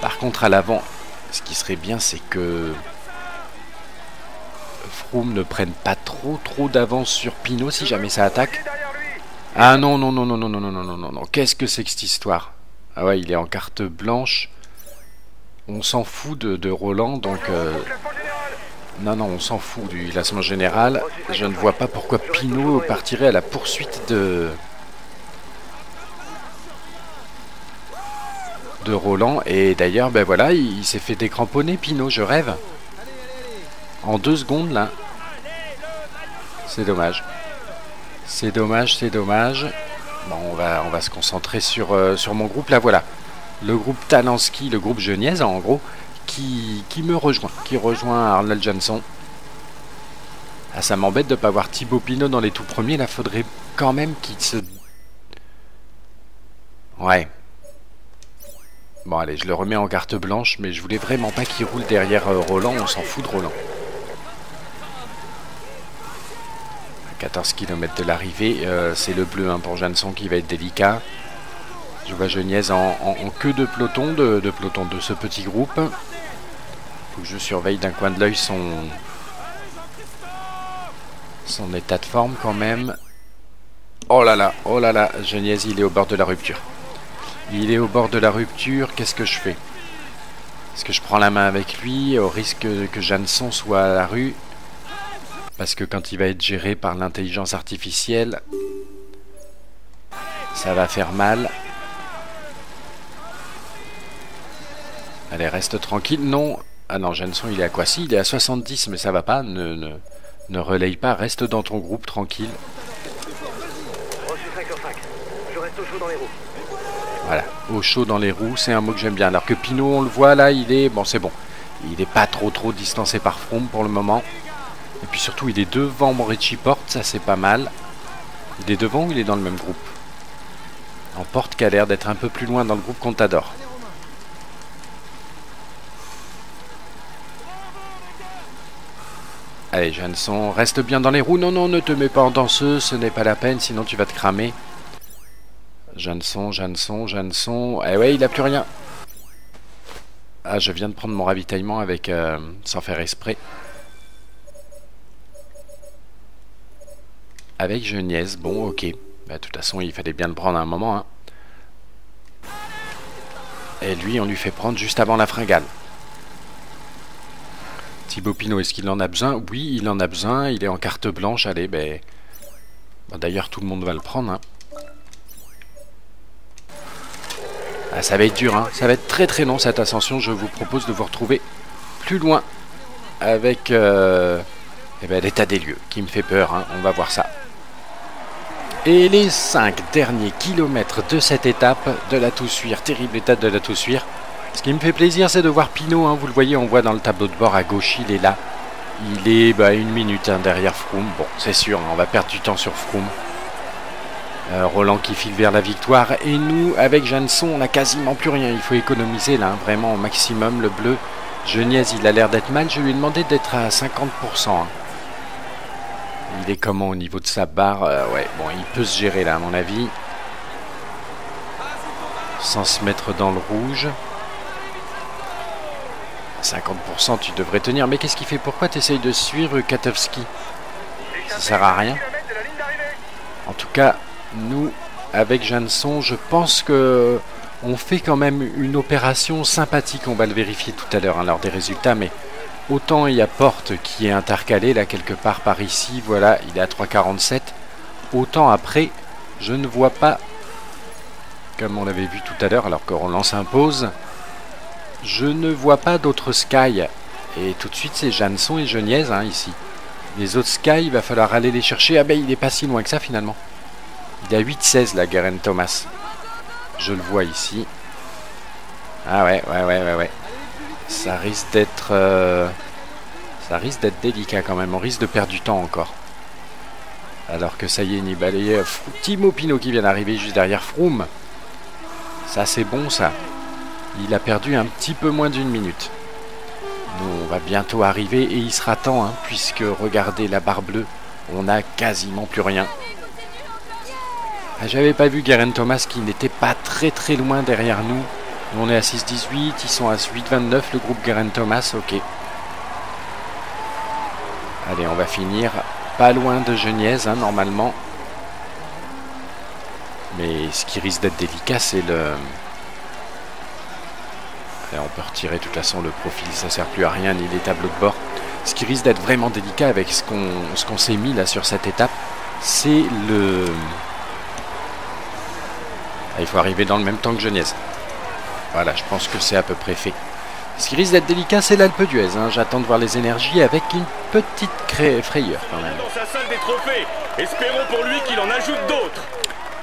Par contre à l'avant, ce qui serait bien, c'est que Froome ne prenne pas trop trop d'avance sur Pinot si jamais ça attaque. Ah non, non, non, non, non, non, non, non, non, non, non. Qu'est-ce que c'est que cette histoire Ah ouais, il est en carte blanche. On s'en fout de, Roland, donc... Euh, non, non, on s'en fout du classement général. Je ne vois pas pourquoi Pinot partirait à la poursuite de... de Roland. Et d'ailleurs, ben voilà, il s'est fait décramponner, Pinot, je rêve. En deux secondes, là. C'est dommage. C'est dommage, c'est dommage. Bon, on va, on va se concentrer sur, euh, sur mon groupe. Là, voilà. Le groupe Talanski, le groupe Geniez, en gros, qui, qui me rejoint. Qui rejoint Arnold Johnson. Ah, ça m'embête de ne pas voir Thibaut Pinot dans les tout premiers. Là, faudrait quand même qu'il se... Ouais. Bon, allez, je le remets en carte blanche, mais je voulais vraiment pas qu'il roule derrière euh, Roland. On s'en fout de Roland. 14 km de l'arrivée. Euh, c'est le bleu hein, pour Janson qui va être délicat. Je vois Geniez en, queue de peloton, de, peloton de ce petit groupe. Faut que je surveille d'un coin de l'œil son... son état de forme quand même. Oh là là, oh là là, Geniez, il est au bord de la rupture. Il est au bord de la rupture, qu'est-ce que je fais? Est-ce que je prends la main avec lui au risque que Jeanneson soit à la rue? Parce que quand il va être géré par l'intelligence artificielle, ça va faire mal. Allez, reste tranquille. Non. Ah non, Jeanneson, il est à quoi Si, il est à 70, mais ça va pas. Ne, ne, ne relaye pas. Reste dans ton groupe, tranquille. Voilà, au chaud dans les roues, c'est un mot que j'aime bien. Alors que Pinot, on le voit là, il est... Bon, c'est bon. Il n'est pas trop trop distancé par Froome pour le moment. Et puis surtout, il est devant Richie Porte, ça c'est pas mal. Il est devant ou il est dans le même groupe? En Porte qui a l'air d'être un peu plus loin dans le groupe Contador. Allez, Jeanneson, reste bien dans les roues. Non, non, ne te mets pas en danseuse, ce n'est pas la peine, sinon tu vas te cramer. Jeanneson, Jeanneson, Jeanneson. Eh ouais, il a plus rien. Ah, je viens de prendre mon ravitaillement avec euh, sans faire exprès. Avec Geniez. Bon, ok. Bah, de toute façon, il fallait bien le prendre à un moment. Hein. Et lui, on lui fait prendre juste avant la fringale. Thibaut Pinot, est-ce qu'il en a besoin? Oui, il en a besoin. Il est en carte blanche. Allez, ben... Bon, D'ailleurs, tout le monde va le prendre. Hein. Ah, ça va être dur, hein. ça va être très très long cette ascension. Je vous propose de vous retrouver plus loin avec euh, eh ben, l'état des lieux qui me fait peur. Hein. On va voir ça. Et les 5 derniers kilomètres de cette étape de la Toussuire, terrible étape de la Toussuire. Ce qui me fait plaisir, c'est de voir Pinot. Hein. Vous le voyez, on voit dans le tableau de bord à gauche, il est là. Il est bah, une minute hein, derrière Froome. Bon, c'est sûr, on va perdre du temps sur Froome. Euh, Roland qui file vers la victoire. Et nous, avec Jeanneson, on n'a quasiment plus rien. Il faut économiser là, hein, vraiment au maximum. Le bleu, Geniez, il a l'air d'être mal. Je lui ai demandé d'être à 50%. hein. Il est comment au niveau de sa barre? Euh, Ouais, bon, il peut se gérer là, à mon avis. Sans se mettre dans le rouge. 50%, tu devrais tenir. Mais qu'est-ce qu'il fait? Pourquoi tu essayes de suivre Katowski? Ça sert à rien. En tout cas, nous, avec Jeanneson, je pense que on fait quand même une opération sympathique. On va le vérifier tout à l'heure hein, lors des résultats, mais autant il y a Porte qui est intercalé là quelque part par ici, voilà, il est à 3,47. Autant après, je ne vois pas, comme on l'avait vu tout à l'heure, alors que Roland s'impose, je ne vois pas d'autres Sky. Et tout de suite, c'est Jeanneson et Geniez hein, ici. Les autres Sky, il va falloir aller les chercher. Ah ben, il n'est pas si loin que ça finalement. Il a 8-16 la Garen Thomas. Je le vois ici. Ah ouais, ouais, ouais, ouais, ouais. Ça risque d'être... euh, Ça risque d'être délicat quand même. On risque de perdre du temps encore. Alors que ça y est, Nibali... euh, Frou- Timo Pino qui vient d'arriver juste derrière Froome. Ça c'est bon ça. Il a perdu un petit peu moins d'une minute. Nous, on va bientôt arriver et il sera temps, hein, puisque regardez la barre bleue, on n'a quasiment plus rien. Ah, J'avais pas vu Garen Thomas qui n'était pas très très loin derrière nous. On est à 6-18, ils sont à 8-29, le groupe Garen Thomas, ok. Allez, on va finir pas loin de Geniez, hein, normalement. Mais ce qui risque d'être délicat, c'est le... On peut retirer de toute façon le profil, ça sert plus à rien, ni les tableaux de bord. Ce qui risque d'être vraiment délicat avec ce qu'on s'est mis là sur cette étape, c'est le... Ah, il faut arriver dans le même temps que Geniez. Voilà, je pense que c'est à peu près fait. Ce qui risque d'être délicat, c'est l'Alpe d'Huez. hein. J'attends de voir les énergies avec une petite frayeur quand même. Dans sa salle des trophées. Espérons pour lui qu'il en ajoute d'autres.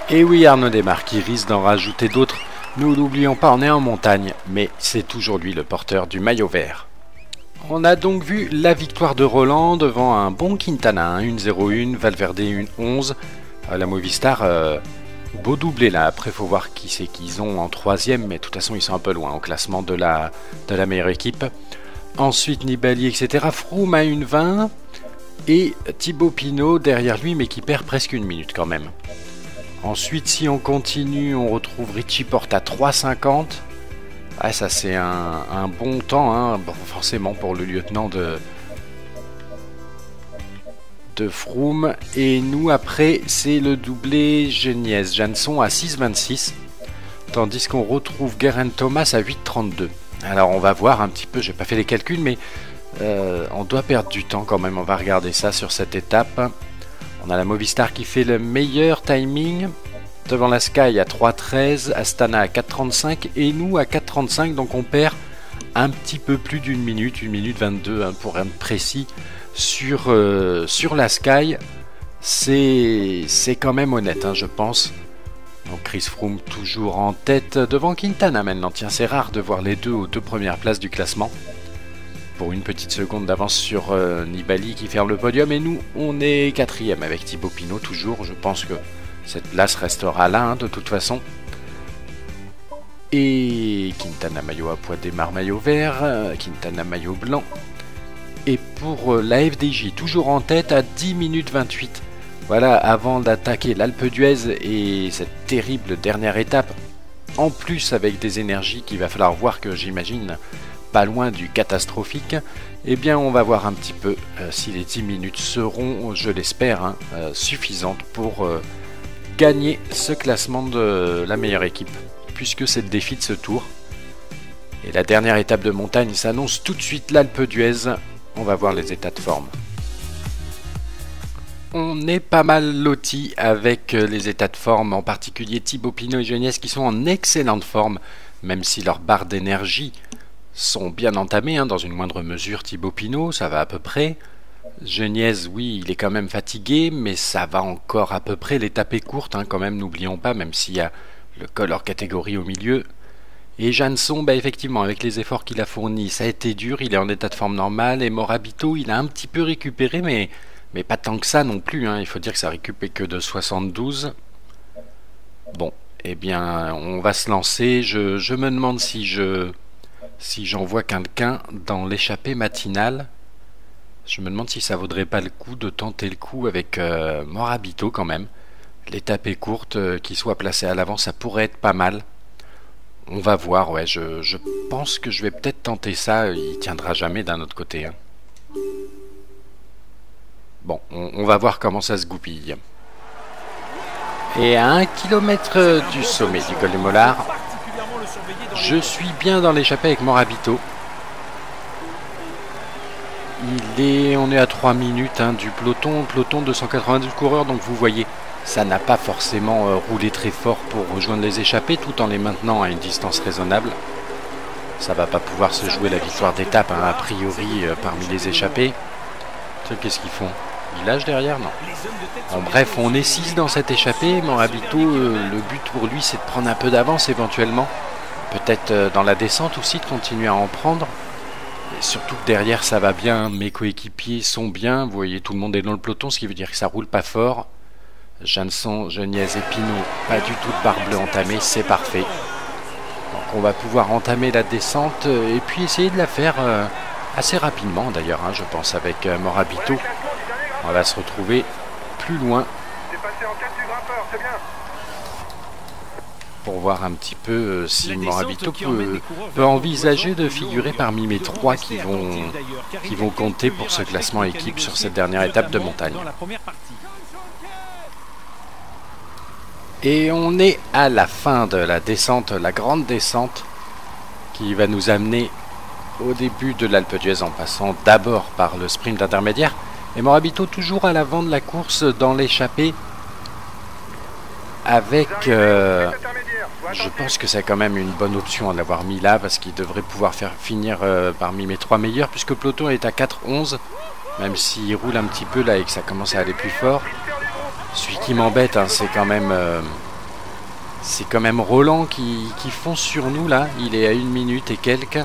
Et oui, Arnaud Desmar qui risque d'en rajouter d'autres. Nous n'oublions pas, on est en montagne, mais c'est toujours lui le porteur du maillot vert. On a donc vu la victoire de Roland devant un bon Quintana, hein, 1-0-1, Valverde 1-11. Euh, la Movistar, euh, beau doublé là. Après, faut voir qui c'est qu'ils ont en troisième, mais de toute façon, ils sont un peu loin au classement de la, de la meilleure équipe. Ensuite, Nibali, etc. Froome à 1-20 et Thibaut Pinot derrière lui, mais qui perd presque une minute quand même. Ensuite, si on continue, on retrouve Richie Porte à 3,50. Ah, ça c'est un, bon temps, hein, forcément pour le lieutenant de de Froome. Et nous après c'est le doublé Geniez Janson à 6,26. Tandis qu'on retrouve Geraint Thomas à 8,32. Alors on va voir un petit peu, j'ai pas fait les calculs, mais euh, on doit perdre du temps quand même. On va regarder ça sur cette étape. On a la Movistar qui fait le meilleur timing. Devant la Sky à 3.13, Astana à 4.35 et nous à 4.35. Donc on perd un petit peu plus d'une minute, une minute 22 hein, pour être précis. Sur, euh, la Sky, c'est quand même honnête, hein, je pense. Donc Chris Froome toujours en tête devant Quintana maintenant. Tiens, c'est rare de voir les deux aux deux premières places du classement. Pour une petite seconde d'avance sur euh, Nibali qui ferme le podium. Et nous, on est quatrième avec Thibaut Pinot toujours. Je pense que cette place restera là, hein, de toute façon. Et Quintana maillot à poids démarre maillot vert, euh, Quintana maillot blanc. Et pour euh, la FDJ, toujours en tête à 10 minutes 28. Voilà, avant d'attaquer l'Alpe d'Huez et cette terrible dernière étape, en plus avec des énergies qu'il va falloir voir que j'imagine pas loin du catastrophique, eh bien on va voir un petit peu euh, si les 10 minutes seront, je l'espère, hein, suffisantes pour gagner ce classement de la meilleure équipe, puisque c'est le défi de ce tour. Et la dernière étape de montagne s'annonce tout de suite l'Alpe d'Huez. On va voir les états de forme. On est pas mal loti avec les états de forme, en particulier Thibaut Pinot et Jeunesse qui sont en excellente forme, même si leurs barres d'énergie sont bien entamées, hein, dans une moindre mesure Thibaut Pinot, ça va à peu près. Geniez, oui, il est quand même fatigué, mais ça va encore à peu près. L'étape est courte, hein, quand même, n'oublions pas, même s'il y a le col hors catégorie au milieu. Et Janson, bah, effectivement, avec les efforts qu'il a fournis, ça a été dur, il est en état de forme normale. Et Morabito, il a un petit peu récupéré, mais, mais pas tant que ça non plus. Hein. Il faut dire que ça récupère que de 72. Bon, eh bien, on va se lancer. Je me demande si je si j'envoie quelqu'un dans l'échappée matinale je me demande si ça vaudrait pas le coup de tenter le coup avec euh, Morabito quand même. L'étape est courte, euh, qu'il soit placé à l'avant, ça pourrait être pas mal. On va voir, ouais, je, pense que je vais peut-être tenter ça, il tiendra jamais d'un autre côté. Hein. Bon, on, va voir comment ça se goupille. Et à un kilomètre du sommet du col des Mollards, je suis bien dans l'échappée avec Morabito. Il est, on est à 3 minutes hein, du peloton, peloton de 192 coureurs, donc vous voyez, ça n'a pas forcément euh, roulé très fort pour rejoindre les échappés, tout en les maintenant à une distance raisonnable. Ça va pas pouvoir se jouer la victoire d'étape, hein, a priori, euh, parmi les échappés. Qu'est-ce qu'ils font? Ils lâchent derrière? Non. Bon, bref, on est 6 dans cette échappée. Morabito, euh, le but pour lui, c'est de prendre un peu d'avance éventuellement. Peut-être dans la descente aussi, de continuer à en prendre surtout que derrière ça va bien, mes coéquipiers sont bien, vous voyez tout le monde est dans le peloton, ce qui veut dire que ça roule pas fort. Janson, Geniez et Pinot, pas du tout de barre bleue entamée, c'est parfait. Donc on va pouvoir entamer la descente euh, et puis essayer de la faire euh, assez rapidement d'ailleurs, hein, je pense, avec euh, Morabito. On va se retrouver plus loin pour voir un petit peu euh, si Morabito peut, peut, envisager de figurer parmi mes trois qui vont, qui vont compter pour ce classement équipe sur cette dernière étape de montagne. Et on est à la fin de la descente, la grande descente qui va nous amener au début de l'Alpe d'Huez en passant d'abord par le sprint intermédiaire. Et Morabito toujours à l'avant de la course dans l'échappée avec... Euh, je pense que c'est quand même une bonne option à l'avoir mis là parce qu'il devrait pouvoir faire finir euh, parmi mes trois meilleurs puisque Peloton est à 4-11 même s'il roule un petit peu là et que ça commence à aller plus fort. Celui qui m'embête hein, c'est quand même euh, c'est quand même Roland qui, qui fonce sur nous là. Il est à une minute et quelques.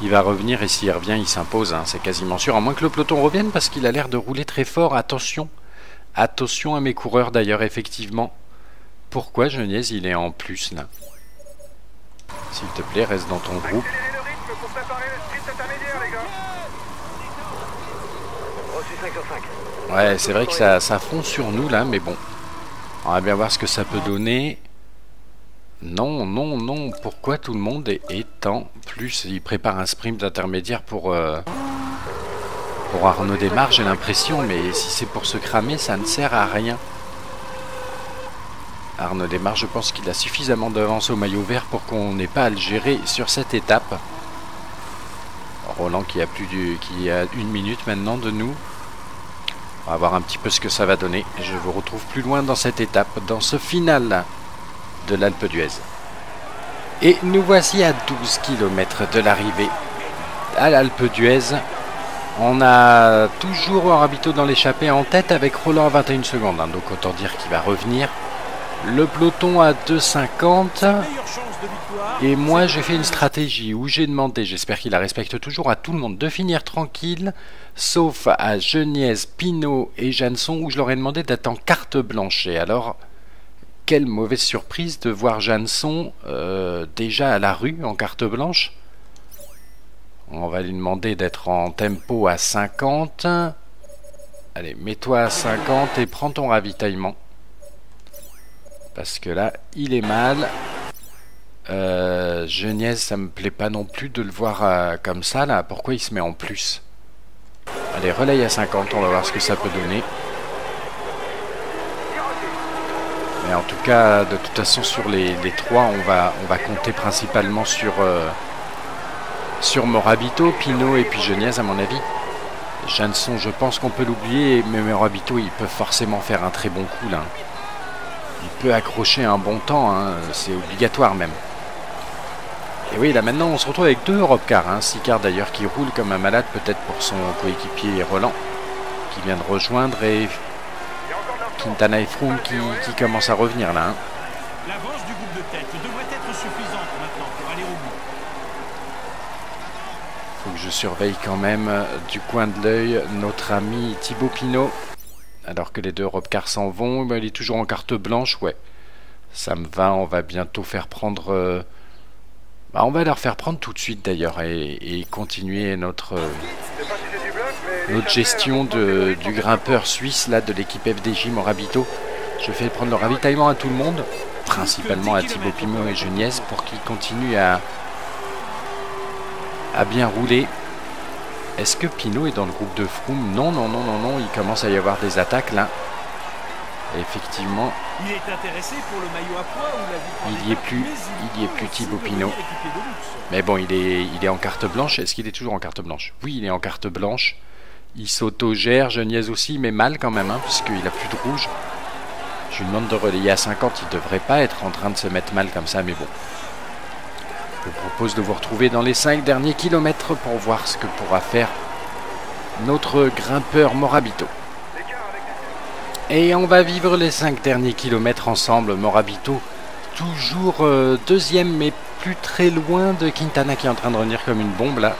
Il va revenir et s'il revient il s'impose, hein, c'est quasiment sûr. À moins que le peloton revienne parce qu'il a l'air de rouler très fort. Attention. Attention à mes coureurs d'ailleurs effectivement. Pourquoi Geniez il est en plus là? S'il te plaît, reste dans ton groupe. Ouais, c'est vrai que ça, ça fond sur nous là, mais bon. On va bien voir ce que ça peut donner. Non, non, non, pourquoi tout le monde est, en plus? Il prépare un sprint intermédiaire pour, euh, pour Arnaud Desmar, j'ai l'impression, mais si c'est pour se cramer, ça ne sert à rien. Arnaud Desmar, je pense qu'il a suffisamment d'avance au maillot vert pour qu'on n'ait pas à le gérer sur cette étape. Roland qui a plus une minute maintenant de nous. On va voir un petit peu ce que ça va donner. Je vous retrouve plus loin dans cette étape, dans ce final de l'Alpe d'Huez. Et nous voici à 12 km de l'arrivée à l'Alpe d'Huez. On a toujours rabito dans l'échappée en tête avec Roland à 21 secondes. Hein. donc autant dire qu'il va revenir. Le peloton à 2,50. Et moi, j'ai fait une stratégie où j'ai demandé, j'espère qu'il la respecte toujours, à tout le monde de finir tranquille, sauf à Geniez, Pinot et Janson, où je leur ai demandé d'être en carte blanche. Et alors, quelle mauvaise surprise de voir Janson euh, déjà à la rue en carte blanche. On va lui demander d'être en tempo à 50. Allez, mets-toi à 50 et prends ton ravitaillement. Parce que là, il est mal. Euh, Geniez, ça me plaît pas non plus de le voir euh, comme ça là. Pourquoi il se met en plus? Allez, relaye à 50, on va voir ce que ça peut donner. Mais en tout cas, de toute façon, sur les, trois, on va, on va compter principalement sur, euh, sur Morabito, Pinot et puis Geniez, à mon avis. Janson, je pense qu'on peut l'oublier, mais Morabito, il peut forcément faire un très bon coup là il peut accrocher un bon temps, hein, c'est obligatoire même. Et oui, là maintenant on se retrouve avec deux Europe Car, hein, Sicard d'ailleurs qui roule comme un malade peut-être pour son coéquipier Roland, qui vient de rejoindre, et Quintana et Froome qui, qui commence à revenir là. Hein. L'avance du groupe de tête devrait être suffisante maintenant pour aller au bout. Faut que je surveille quand même du coin de l'œil notre ami Thibaut Pinot alors que les deux Robcars s'en vont, il est toujours en carte blanche, ouais. Ça me va, on va bientôt faire prendre... Euh, bah, on va leur faire prendre tout de suite d'ailleurs et, continuer notre, euh, notre gestion du grimpeur suisse là de l'équipe FDJ Morabito. Je fais prendre le ravitaillement à tout le monde, principalement à Thibaut Pimot et Geniez pour qu'ils continuent à bien rouler. Est-ce que Pinot est dans le groupe de Froome? Non, non, non, non, non. Il commence à y avoir des attaques là. effectivement. Il est intéressé pour le maillot à poids ou la Il y est plus, il y est plus Thibaut Pinot. Mais bon, il est, il est en carte blanche. Est-ce qu'il est toujours en carte blanche? Oui, il est en carte blanche. Il s'autogère, Geniez aussi, mais mal quand même, hein, puisqu'il a plus de rouge. Je lui demande de relayer à 50, il devrait pas être en train de se mettre mal comme ça, mais bon. Je vous propose de vous retrouver dans les 5 derniers kilomètres pour voir ce que pourra faire notre grimpeur Morabito. Et on va vivre les 5 derniers kilomètres ensemble, Morabito. Toujours euh, deuxième, mais plus très loin de Quintana qui est en train de revenir comme une bombe là.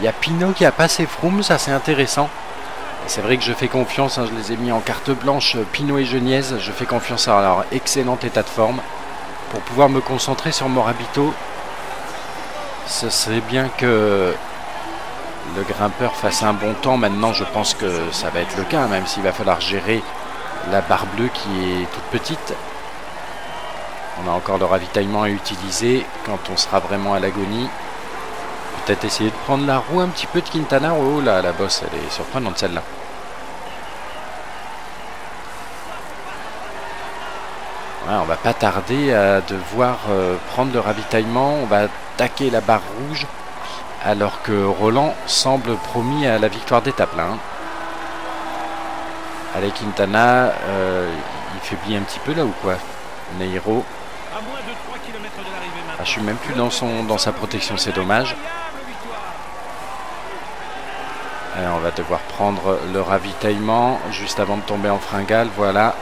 Il y a Pinot qui a passé Froome, ça c'est intéressant. C'est vrai que je fais confiance, hein, je les ai mis en carte blanche, Pinot et Geniez. Je fais confiance à leur excellent état de forme pour pouvoir me concentrer sur Morabito ce serait bien que le grimpeur fasse un bon temps. Maintenant, je pense que ça va être le cas, même s'il va falloir gérer la barre bleue qui est toute petite. On a encore le ravitaillement à utiliser quand on sera vraiment à l'agonie. Peut-être essayer de prendre la roue un petit peu de Quintana. Oh là, la bosse, elle est surprenante celle-là. on va pas tarder à devoir euh, prendre le ravitaillement. On va attaquer la barre rouge alors que Roland semble promis à la victoire d'étape là. Hein. Allez Quintana, euh, il faiblit un petit peu là ou quoi? Neiro. Ah, je suis même plus dans, son, dans sa protection, c'est dommage. on va devoir prendre le ravitaillement juste avant de tomber en fringale, voilà.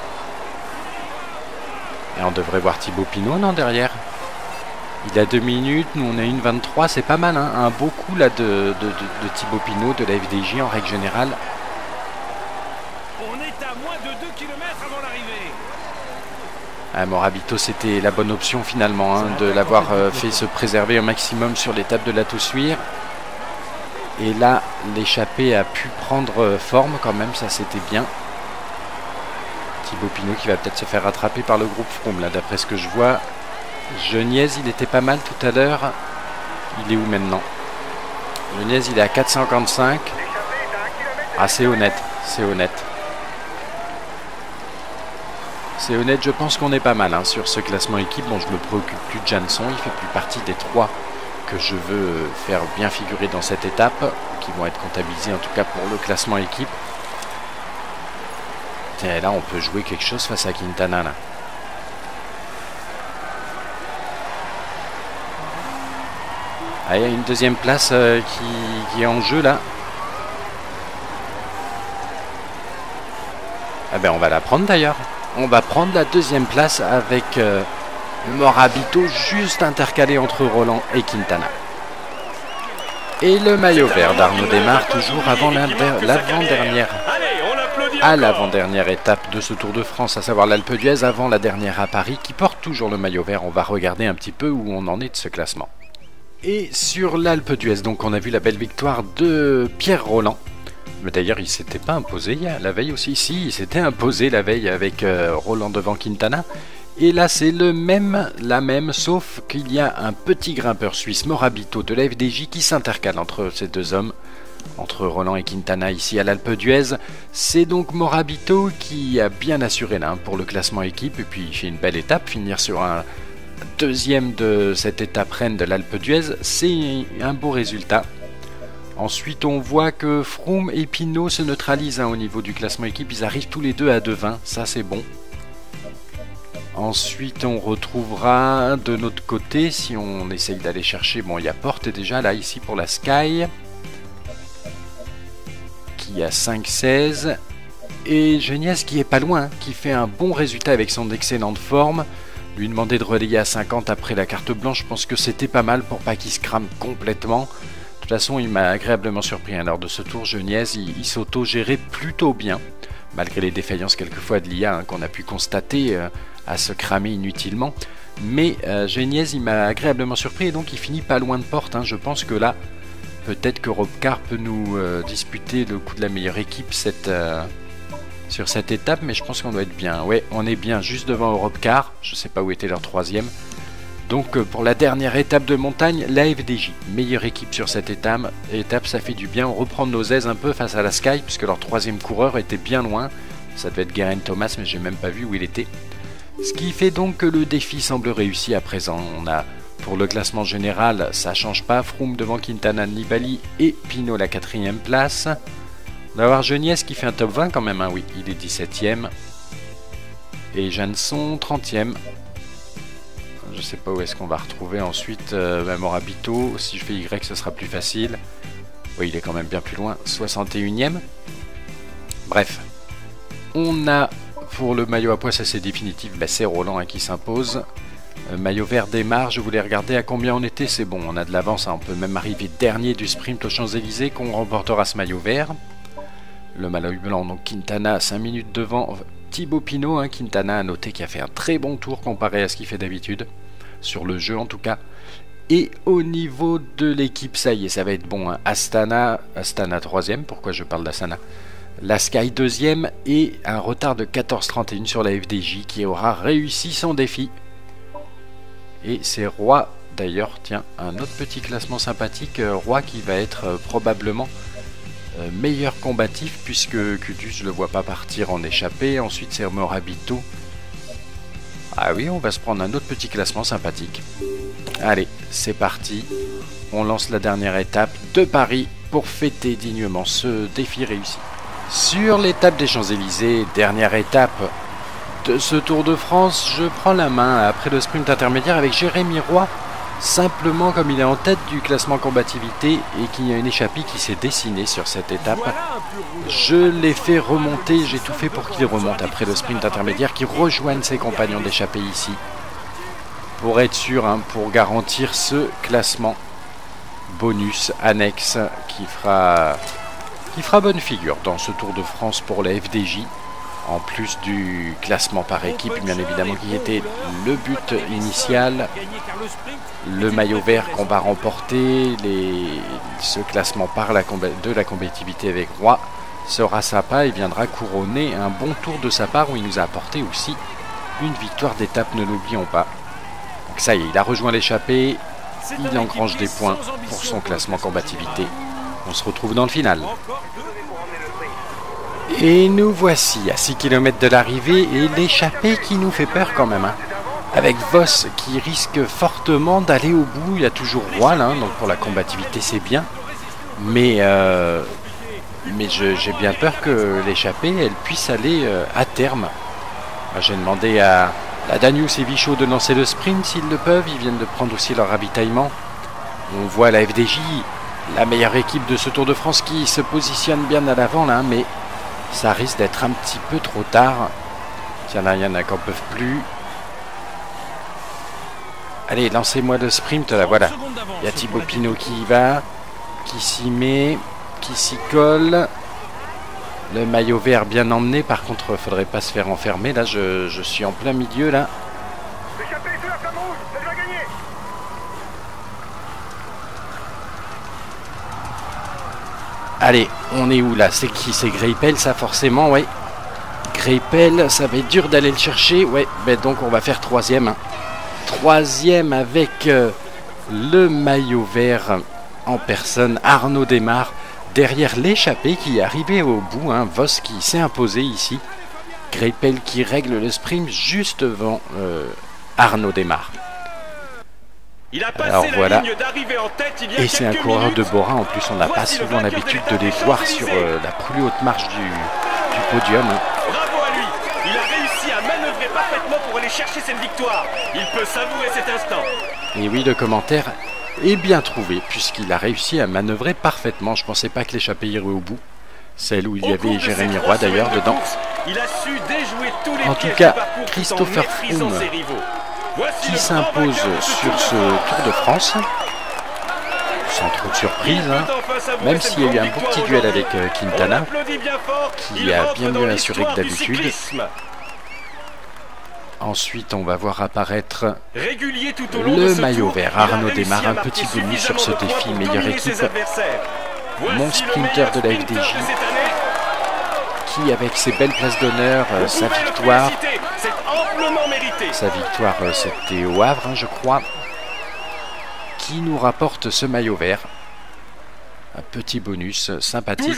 Et on devrait voir Thibaut Pinot, non, derrière? Il a 2 minutes, nous on a une 23, c'est pas mal, hein un beau coup là de, de, Thibaut Pinot, de la FDJ en règle générale. On est à moins de 2 km avant l'arrivée. Ah, Morabito, c'était la bonne option finalement, hein, de l'avoir euh, fait se préserver au maximum sur l'étape de la Toussuire. Et là, l'échappée a pu prendre euh, forme quand même, ça c'était bien. Thibaut Pinot qui va peut-être se faire rattraper par le groupe Froome là d'après ce que je vois. Geniez, il était pas mal tout à l'heure. Il est où maintenant? Geniez, il est à 455. Ah, c'est honnête, c'est honnête. C'est honnête, je pense qu'on est pas mal hein, sur ce classement équipe. Bon, je me préoccupe plus de Janson, il fait plus partie des trois que je veux faire bien figurer dans cette étape, qui vont être comptabilisés en tout cas pour le classement équipe. Tiens, là, on peut jouer quelque chose face à Quintana. Là. Il y a une deuxième place euh, qui, qui est en jeu là. Ah ben on va la prendre d'ailleurs. On va prendre la deuxième place avec euh, Morabito juste intercalé entre Roland et Quintana. Et le maillot vert d'Arnaud démarre toujours avant l'avant-dernière à l'avant-dernière étape de ce Tour de France, à savoir l'Alpe d'Huez, avant la dernière à Paris, qui porte toujours le maillot vert. On va regarder un petit peu où on en est de ce classement. Et sur l'Alpe d'Huez, donc on a vu la belle victoire de Pierre Roland, mais d'ailleurs, il s'était pas imposé la veille aussi. Si, il s'était imposé la veille avec euh, Roland devant Quintana. Et là, c'est le même, la même, sauf qu'il y a un petit grimpeur suisse, Morabito de la FDJ, qui s'intercale entre ces deux hommes, entre Roland et Quintana ici à l'Alpe d'Huez. C'est donc Morabito qui a bien assuré là pour le classement équipe, et puis il une belle étape, finir sur un deuxième de cette étape reine de l'Alpe d'Huez, c'est un beau résultat. Ensuite, on voit que Froome et Pinot se neutralisent hein, au niveau du classement équipe. Ils arrivent tous les deux à 2,20. Ça, c'est bon. Ensuite, on retrouvera de notre côté, si on essaye d'aller chercher, bon, il y a Porte déjà là, ici pour la Sky, qui a 5,16. Et Genias qui est pas loin, qui fait un bon résultat avec son excellente forme. Lui demander de relayer à 50 après la carte blanche, je pense que c'était pas mal pour pas qu'il se crame complètement. De toute façon, il m'a agréablement surpris. Hein. Lors de ce tour, Geniez, il, s'auto-gérait plutôt bien, malgré les défaillances quelquefois de l'IA hein, qu'on a pu constater euh, à se cramer inutilement. Mais euh, il m'a agréablement surpris et donc il finit pas loin de porte. Hein. Je pense que là, peut-être que Robcar peut nous euh, disputer le coup de la meilleure équipe cette, sur cette étape, mais je pense qu'on doit être bien. Ouais, on est bien juste devant Europcar. Je sais pas où était leur troisième. Donc euh, pour la dernière étape de montagne, la FDJ, meilleure équipe sur cette étape, étape ça fait du bien, on reprend nos aises un peu face à la Sky, puisque leur troisième coureur était bien loin, ça devait être Garen Thomas, mais j'ai même pas vu où il était. Ce qui fait donc que le défi semble réussi à présent. On a pour le classement général, ça change pas, Froome devant Quintana Nibali et Pinot la quatrième place. On va avoir Geniès qui fait un top 20 quand même, hein, oui, il est 17ème. Et Jansson 30ème. Je sais pas où est-ce qu'on va retrouver ensuite euh, Morabito. Si je fais Y, ce sera plus facile. Oui, il est quand même bien plus loin. 61ème. Bref. On a pour le maillot à poids, ça c'est définitif. Bah, c'est Roland hein, qui s'impose. Euh, maillot vert démarre. Je voulais regarder à combien on était? C'est bon, on a de l'avance. Hein. On peut même arriver dernier du sprint aux Champs-Élysées qu'on remportera ce maillot vert. Le maillot blanc, donc Quintana 5 minutes devant Thibaut Pinot. Hein. Quintana a noté qu'il a fait un très bon tour comparé à ce qu'il fait d'habitude sur le jeu en tout cas. Et au niveau de l'équipe, ça y est, ça va être bon. Hein. Astana, Astana 3 pourquoi je parle d'Astana? La Sky 2 et un retard de 14-31 sur la FDJ qui aura réussi son défi. Et c'est Roi, d'ailleurs, tiens, un autre petit classement sympathique. Euh, Roi qui va être euh, probablement euh, meilleur combatif puisque je le vois pas partir en échappée. Ensuite c'est Morabito ah oui, on va se prendre un autre petit classement sympathique. Allez, c'est parti. On lance la dernière étape de Paris pour fêter dignement ce défi réussi. Sur l'étape des Champs-Élysées, dernière étape de ce Tour de France, je prends la main après le sprint intermédiaire avec Jérémy Roy simplement comme il est en tête du classement combativité et qu'il y a une échappée qui s'est dessinée sur cette étape. Je l'ai fait remonter, j'ai tout fait pour qu'il remonte après le sprint intermédiaire, qu'il rejoigne ses compagnons d'échappée ici. Pour être sûr, hein, pour garantir ce classement bonus annexe qui fera, qui fera bonne figure dans ce Tour de France pour la FDJ en plus du classement par équipe, bien évidemment, qui était le but initial, le maillot vert qu'on va remporter, ce classement par la, de la compétitivité avec Roi sera sympa et viendra couronner un bon tour de sa part où il nous a apporté aussi une victoire d'étape, ne l'oublions pas. Donc ça y est, il a rejoint l'échappée. Il engrange des points pour son classement combativité. On se retrouve dans le final. Et nous voici à 6 km de l'arrivée et l'échappée qui nous fait peur quand même. hein. Avec Voss qui risque fortement d'aller au bout. Il y a toujours Roy là, hein, donc pour la combativité c'est bien. Mais, euh, mais j'ai bien peur que l'échappée elle puisse aller euh, à terme. J'ai demandé à, à Danius et Vichot de lancer le sprint s'ils le peuvent. Ils viennent de prendre aussi leur ravitaillement. On voit la FDJ, la meilleure équipe de ce Tour de France qui se positionne bien à l'avant là, mais ça risque d'être un petit peu trop tard. Tiens là, il y en a qui en peuvent plus. Allez, lancez-moi le sprint là, voilà. Il y a Thibaut Pinot qui y va, qui s'y met, qui s'y colle. Le maillot vert bien emmené, par contre, faudrait pas se faire enfermer. Là, je, je suis en plein milieu là. L'échappée sous la flamme rouge, elle va gagner Allez, on est où là? C'est qui? C'est Greipel, ça forcément, ouais. Greipel, ça va être dur d'aller le chercher. Ouais, ben donc on va faire troisième. Troisième avec euh, le maillot vert en personne, Arnaud Desmar, derrière l'échappée qui est arrivé au bout. Hein. Qui s'est imposé ici. Greipel qui règle le sprint juste devant euh, Arnaud Desmar. Il a passé Alors, la voilà. ligne d'arrivée en tête il y a Et c'est un coureur de. Bora, en plus on n'a pas souvent l'habitude de les voir sur euh, la plus haute marche du, du podium. Bravo à lui Il a réussi à manœuvrer parfaitement pour aller chercher cette victoire. Il peut savourer cet instant. Et oui, le commentaire est bien trouvé, puisqu'il a réussi à manœuvrer parfaitement. Je pensais pas que l'échappée irait au bout. Celle où il y avait Jérémy Roy d'ailleurs dedans. Il a su déjouer tous les En tout cas, Christopher Froome, ses rivaux. Voici Qui s'impose sur ce. Tour de France, sans trop de surprise, hein, même s'il y a eu un beau petit duel avec euh, Quintana. qui a bien mieux assuré que d'habitude. Ensuite, on va voir apparaître Régulier tout au long Le maillot vert, Arnaud à un petit bonus sur ce défi meilleure équipe. Mon sprinter de la FDJ. Qui, avec ses belles places d'honneur, euh, sa victoire, C'est. Sa victoire, euh, c'était au Havre, hein, je crois, qui nous rapporte ce maillot vert. Un petit bonus euh, sympathique.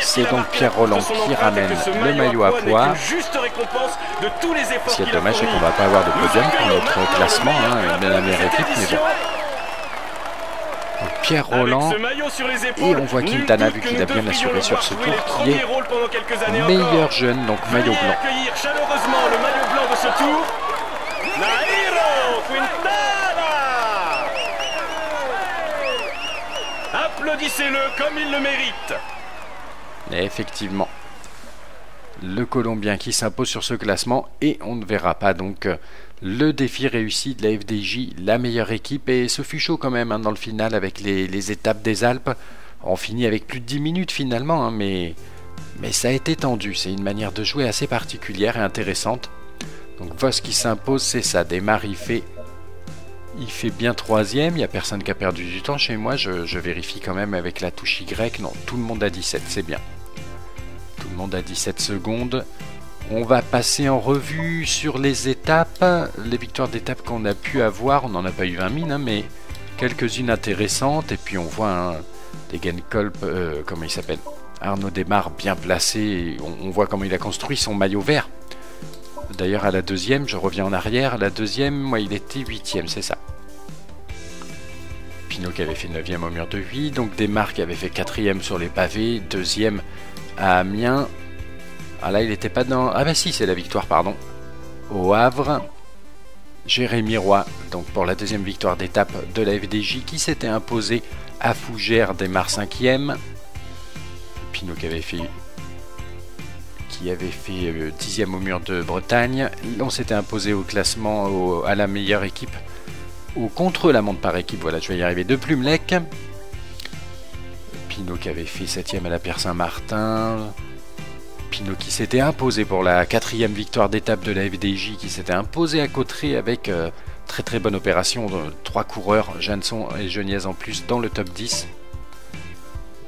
C'est donc Pierre Roland qui ramène le maillot à poids. qu'une juste récompense de tous les efforts Ce qui est qu'il a dommage, c'est qu'on va pas avoir de podium pour notre classement, hein, cette équipe, mais bon. Pierre Roland, et on voit Quintana, vu qu'il a bien assuré sur ce tour, qui est meilleur jeune, donc maillot blanc. accueillir chaleureusement le maillot blanc de ce tour. Nairo Quintana Applaudissez-le comme il le mérite. Et effectivement, le Colombien qui s'impose sur ce classement et on ne verra pas donc euh, le défi réussi de la FDJ, la meilleure équipe et ce fut chaud quand même hein, dans le final avec les, étapes des Alpes. On finit avec plus de 10 minutes finalement, hein, mais, mais ça a été tendu. C'est une manière de jouer assez particulière et intéressante. Donc Voss qui s'impose, c'est ça. Démarre, il fait, il fait bien troisième. Il n'y a personne qui a perdu du temps chez moi. Je, je vérifie quand même avec la touche Y. Non, tout le monde a 17, c'est bien. Tout le monde a 17 secondes. On va passer en revue sur les étapes, les victoires d'étapes qu'on a pu avoir. On n'en a pas eu 20 000, hein, mais quelques-unes intéressantes. Et puis on voit un Degenkolb, euh, comment il s'appelle Arnaud Desmar bien placé. On, voit comment il a construit son maillot vert. D'ailleurs, à la deuxième, je reviens en arrière. La deuxième, moi, il était huitième, c'est ça. Pinot qui avait fait 9e au mur de 8, donc Desmar qui avait fait 4 sur les pavés, deuxième à Amiens. Ah là, il n'était pas dans. Ah bah si, c'est la victoire, pardon. Au Havre. Jérémy Roy, donc pour la deuxième victoire d'étape de la FDJ, qui s'était imposé à Fougères, Desmar 5e. Pinot qui avait fait qui avait fait euh, dixième au mur de Bretagne. On s'était imposé au classement à la meilleure équipe au contre-la-montre par équipe. Voilà, je vais y arriver. De Plumelec. Pinot qui avait fait septième à la Pierre Saint-Martin. Pinot qui s'était imposé pour la quatrième victoire d'étape de la FDJ, qui s'était imposé à Cotteret avec euh, très très bonne opération. de trois coureurs, Janson et Geniez en plus, dans le top 10.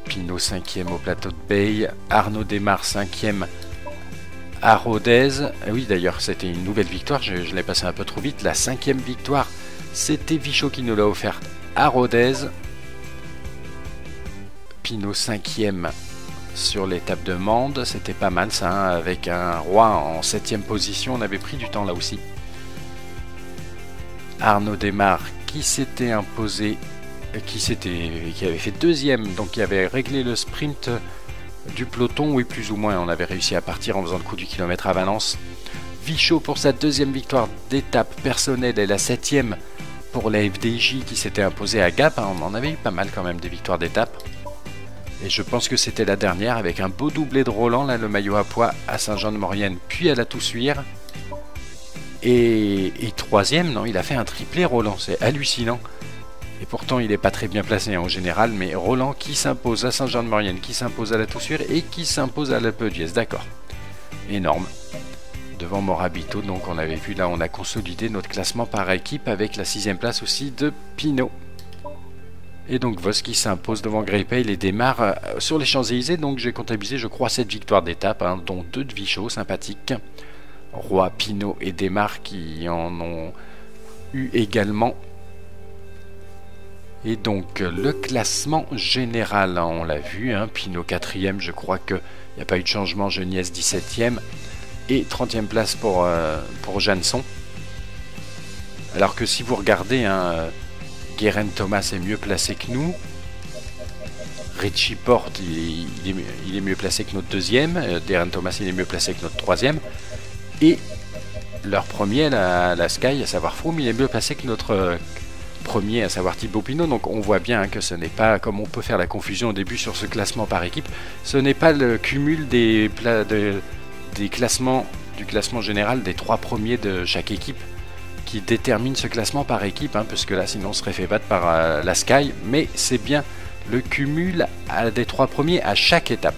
Pinot 5e au plateau de Bay, Arnaud Desmar 5e à Rodez. Ah oui, d'ailleurs, c'était une nouvelle victoire. Je, l'ai passé un peu trop vite. La cinquième victoire, c'était Vichot qui nous l'a offert à Rodez. Pinot cinquième sur l'étape de Mende. C'était pas mal ça, hein, avec un roi en septième position. On avait pris du temps là aussi. Arnaud Desmar qui s'était imposé, euh, qui, s'était, qui avait fait deuxième, donc qui avait réglé le sprint du peloton, oui plus ou moins, on avait réussi à partir en faisant le coup du kilomètre à Valence. Vichot pour sa deuxième victoire d'étape personnelle et la septième pour la FDJ qui s'était imposée à Gap, hein. on en avait eu pas mal quand même des victoires d'étape. Et je pense que c'était la dernière avec un beau doublé de Roland, là le maillot à poids à Saint-Jean-de-Maurienne, puis à la Toussuire. Et, et, troisième, non, il a fait un triplé Roland, c'est hallucinant. Et pourtant, il n'est pas très bien placé hein, en général, mais Roland qui s'impose à Saint-Jean-de-Maurienne, qui s'impose à la Toussuire et qui s'impose à la Diez, d'accord. Énorme. Devant Morabito, donc on avait vu là, on a consolidé notre classement par équipe avec la sixième place aussi de Pinot. Et donc Vos qui s'impose devant Grépey, il démarre euh, sur les Champs-Élysées, donc j'ai comptabilisé je crois 7 victoires d'étape, hein, dont 2 de Vichot, sympathiques. Roi, Pinot et Desmar qui en ont eu également. Et donc le classement général, hein, on l'a vu, hein, Pinot 4ème, je crois qu'il n'y a pas eu de changement, Geniès 17ème et 30e place pour, euh, pour Janson. Alors que si vous regardez, hein, Guérin Thomas est mieux placé que nous. Richie Porte, il est, mieux placé que notre deuxième. Euh, Thomas, il est mieux placé que notre troisième. Et leur premier, la, Sky, à savoir Froome, il est mieux passé que notre euh, premier, à savoir Thibaut Pinot. Donc on voit bien que ce n'est pas, comme on peut faire la confusion au début sur ce classement par équipe, ce n'est pas le cumul des classements, du classement général des trois premiers de chaque équipe qui détermine ce classement par équipe, hein, parce que là sinon on serait fait battre par euh, la Sky, mais c'est bien le cumul des trois premiers à chaque étape.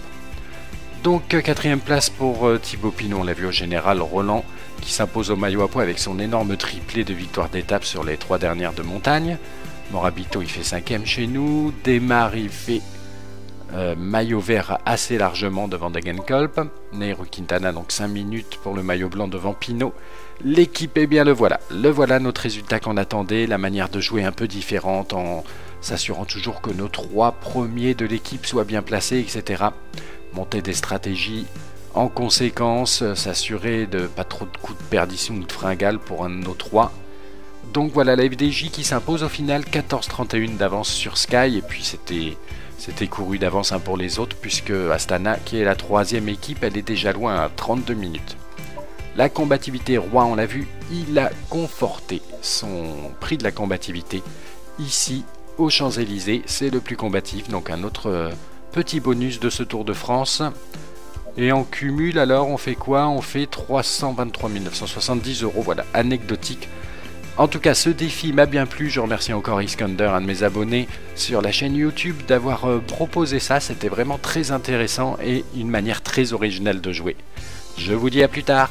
Donc euh, quatrième place pour euh, Thibaut Pinot, on l'a vu au général Roland qui s'impose au maillot à poids avec son énorme triplé de victoires d'étape sur les trois dernières de montagne. Morabito il fait cinquième chez nous, Desmar il fait euh, maillot vert assez largement devant Degenkolb, Nairo Quintana donc 5 minutes pour le maillot blanc devant Pinot. L'équipe est bien le voilà, le voilà notre résultat qu'on attendait, la manière de jouer un peu différente en s'assurant toujours que nos trois premiers de l'équipe soient bien placés, etc monter des stratégies en conséquence, s'assurer de pas trop de coups de perdition ou de fringales pour un de nos trois. Donc voilà la FDJ qui s'impose au final 14-31 d'avance sur Sky et puis c'était c'était couru d'avance pour les autres puisque Astana qui est la troisième équipe elle est déjà loin à 32 minutes. La combativité roi on l'a vu il a conforté son prix de la combativité ici aux Champs-Élysées c'est le plus combatif donc un autre petit bonus de ce Tour de France. Et en cumul, alors, on fait quoi? On fait 323 970 euros. Voilà, anecdotique. En tout cas, ce défi m'a bien plu. Je remercie encore Iskander, un de mes abonnés sur la chaîne YouTube, d'avoir euh, proposé ça. C'était vraiment très intéressant et une manière très originale de jouer. Je vous dis à plus tard.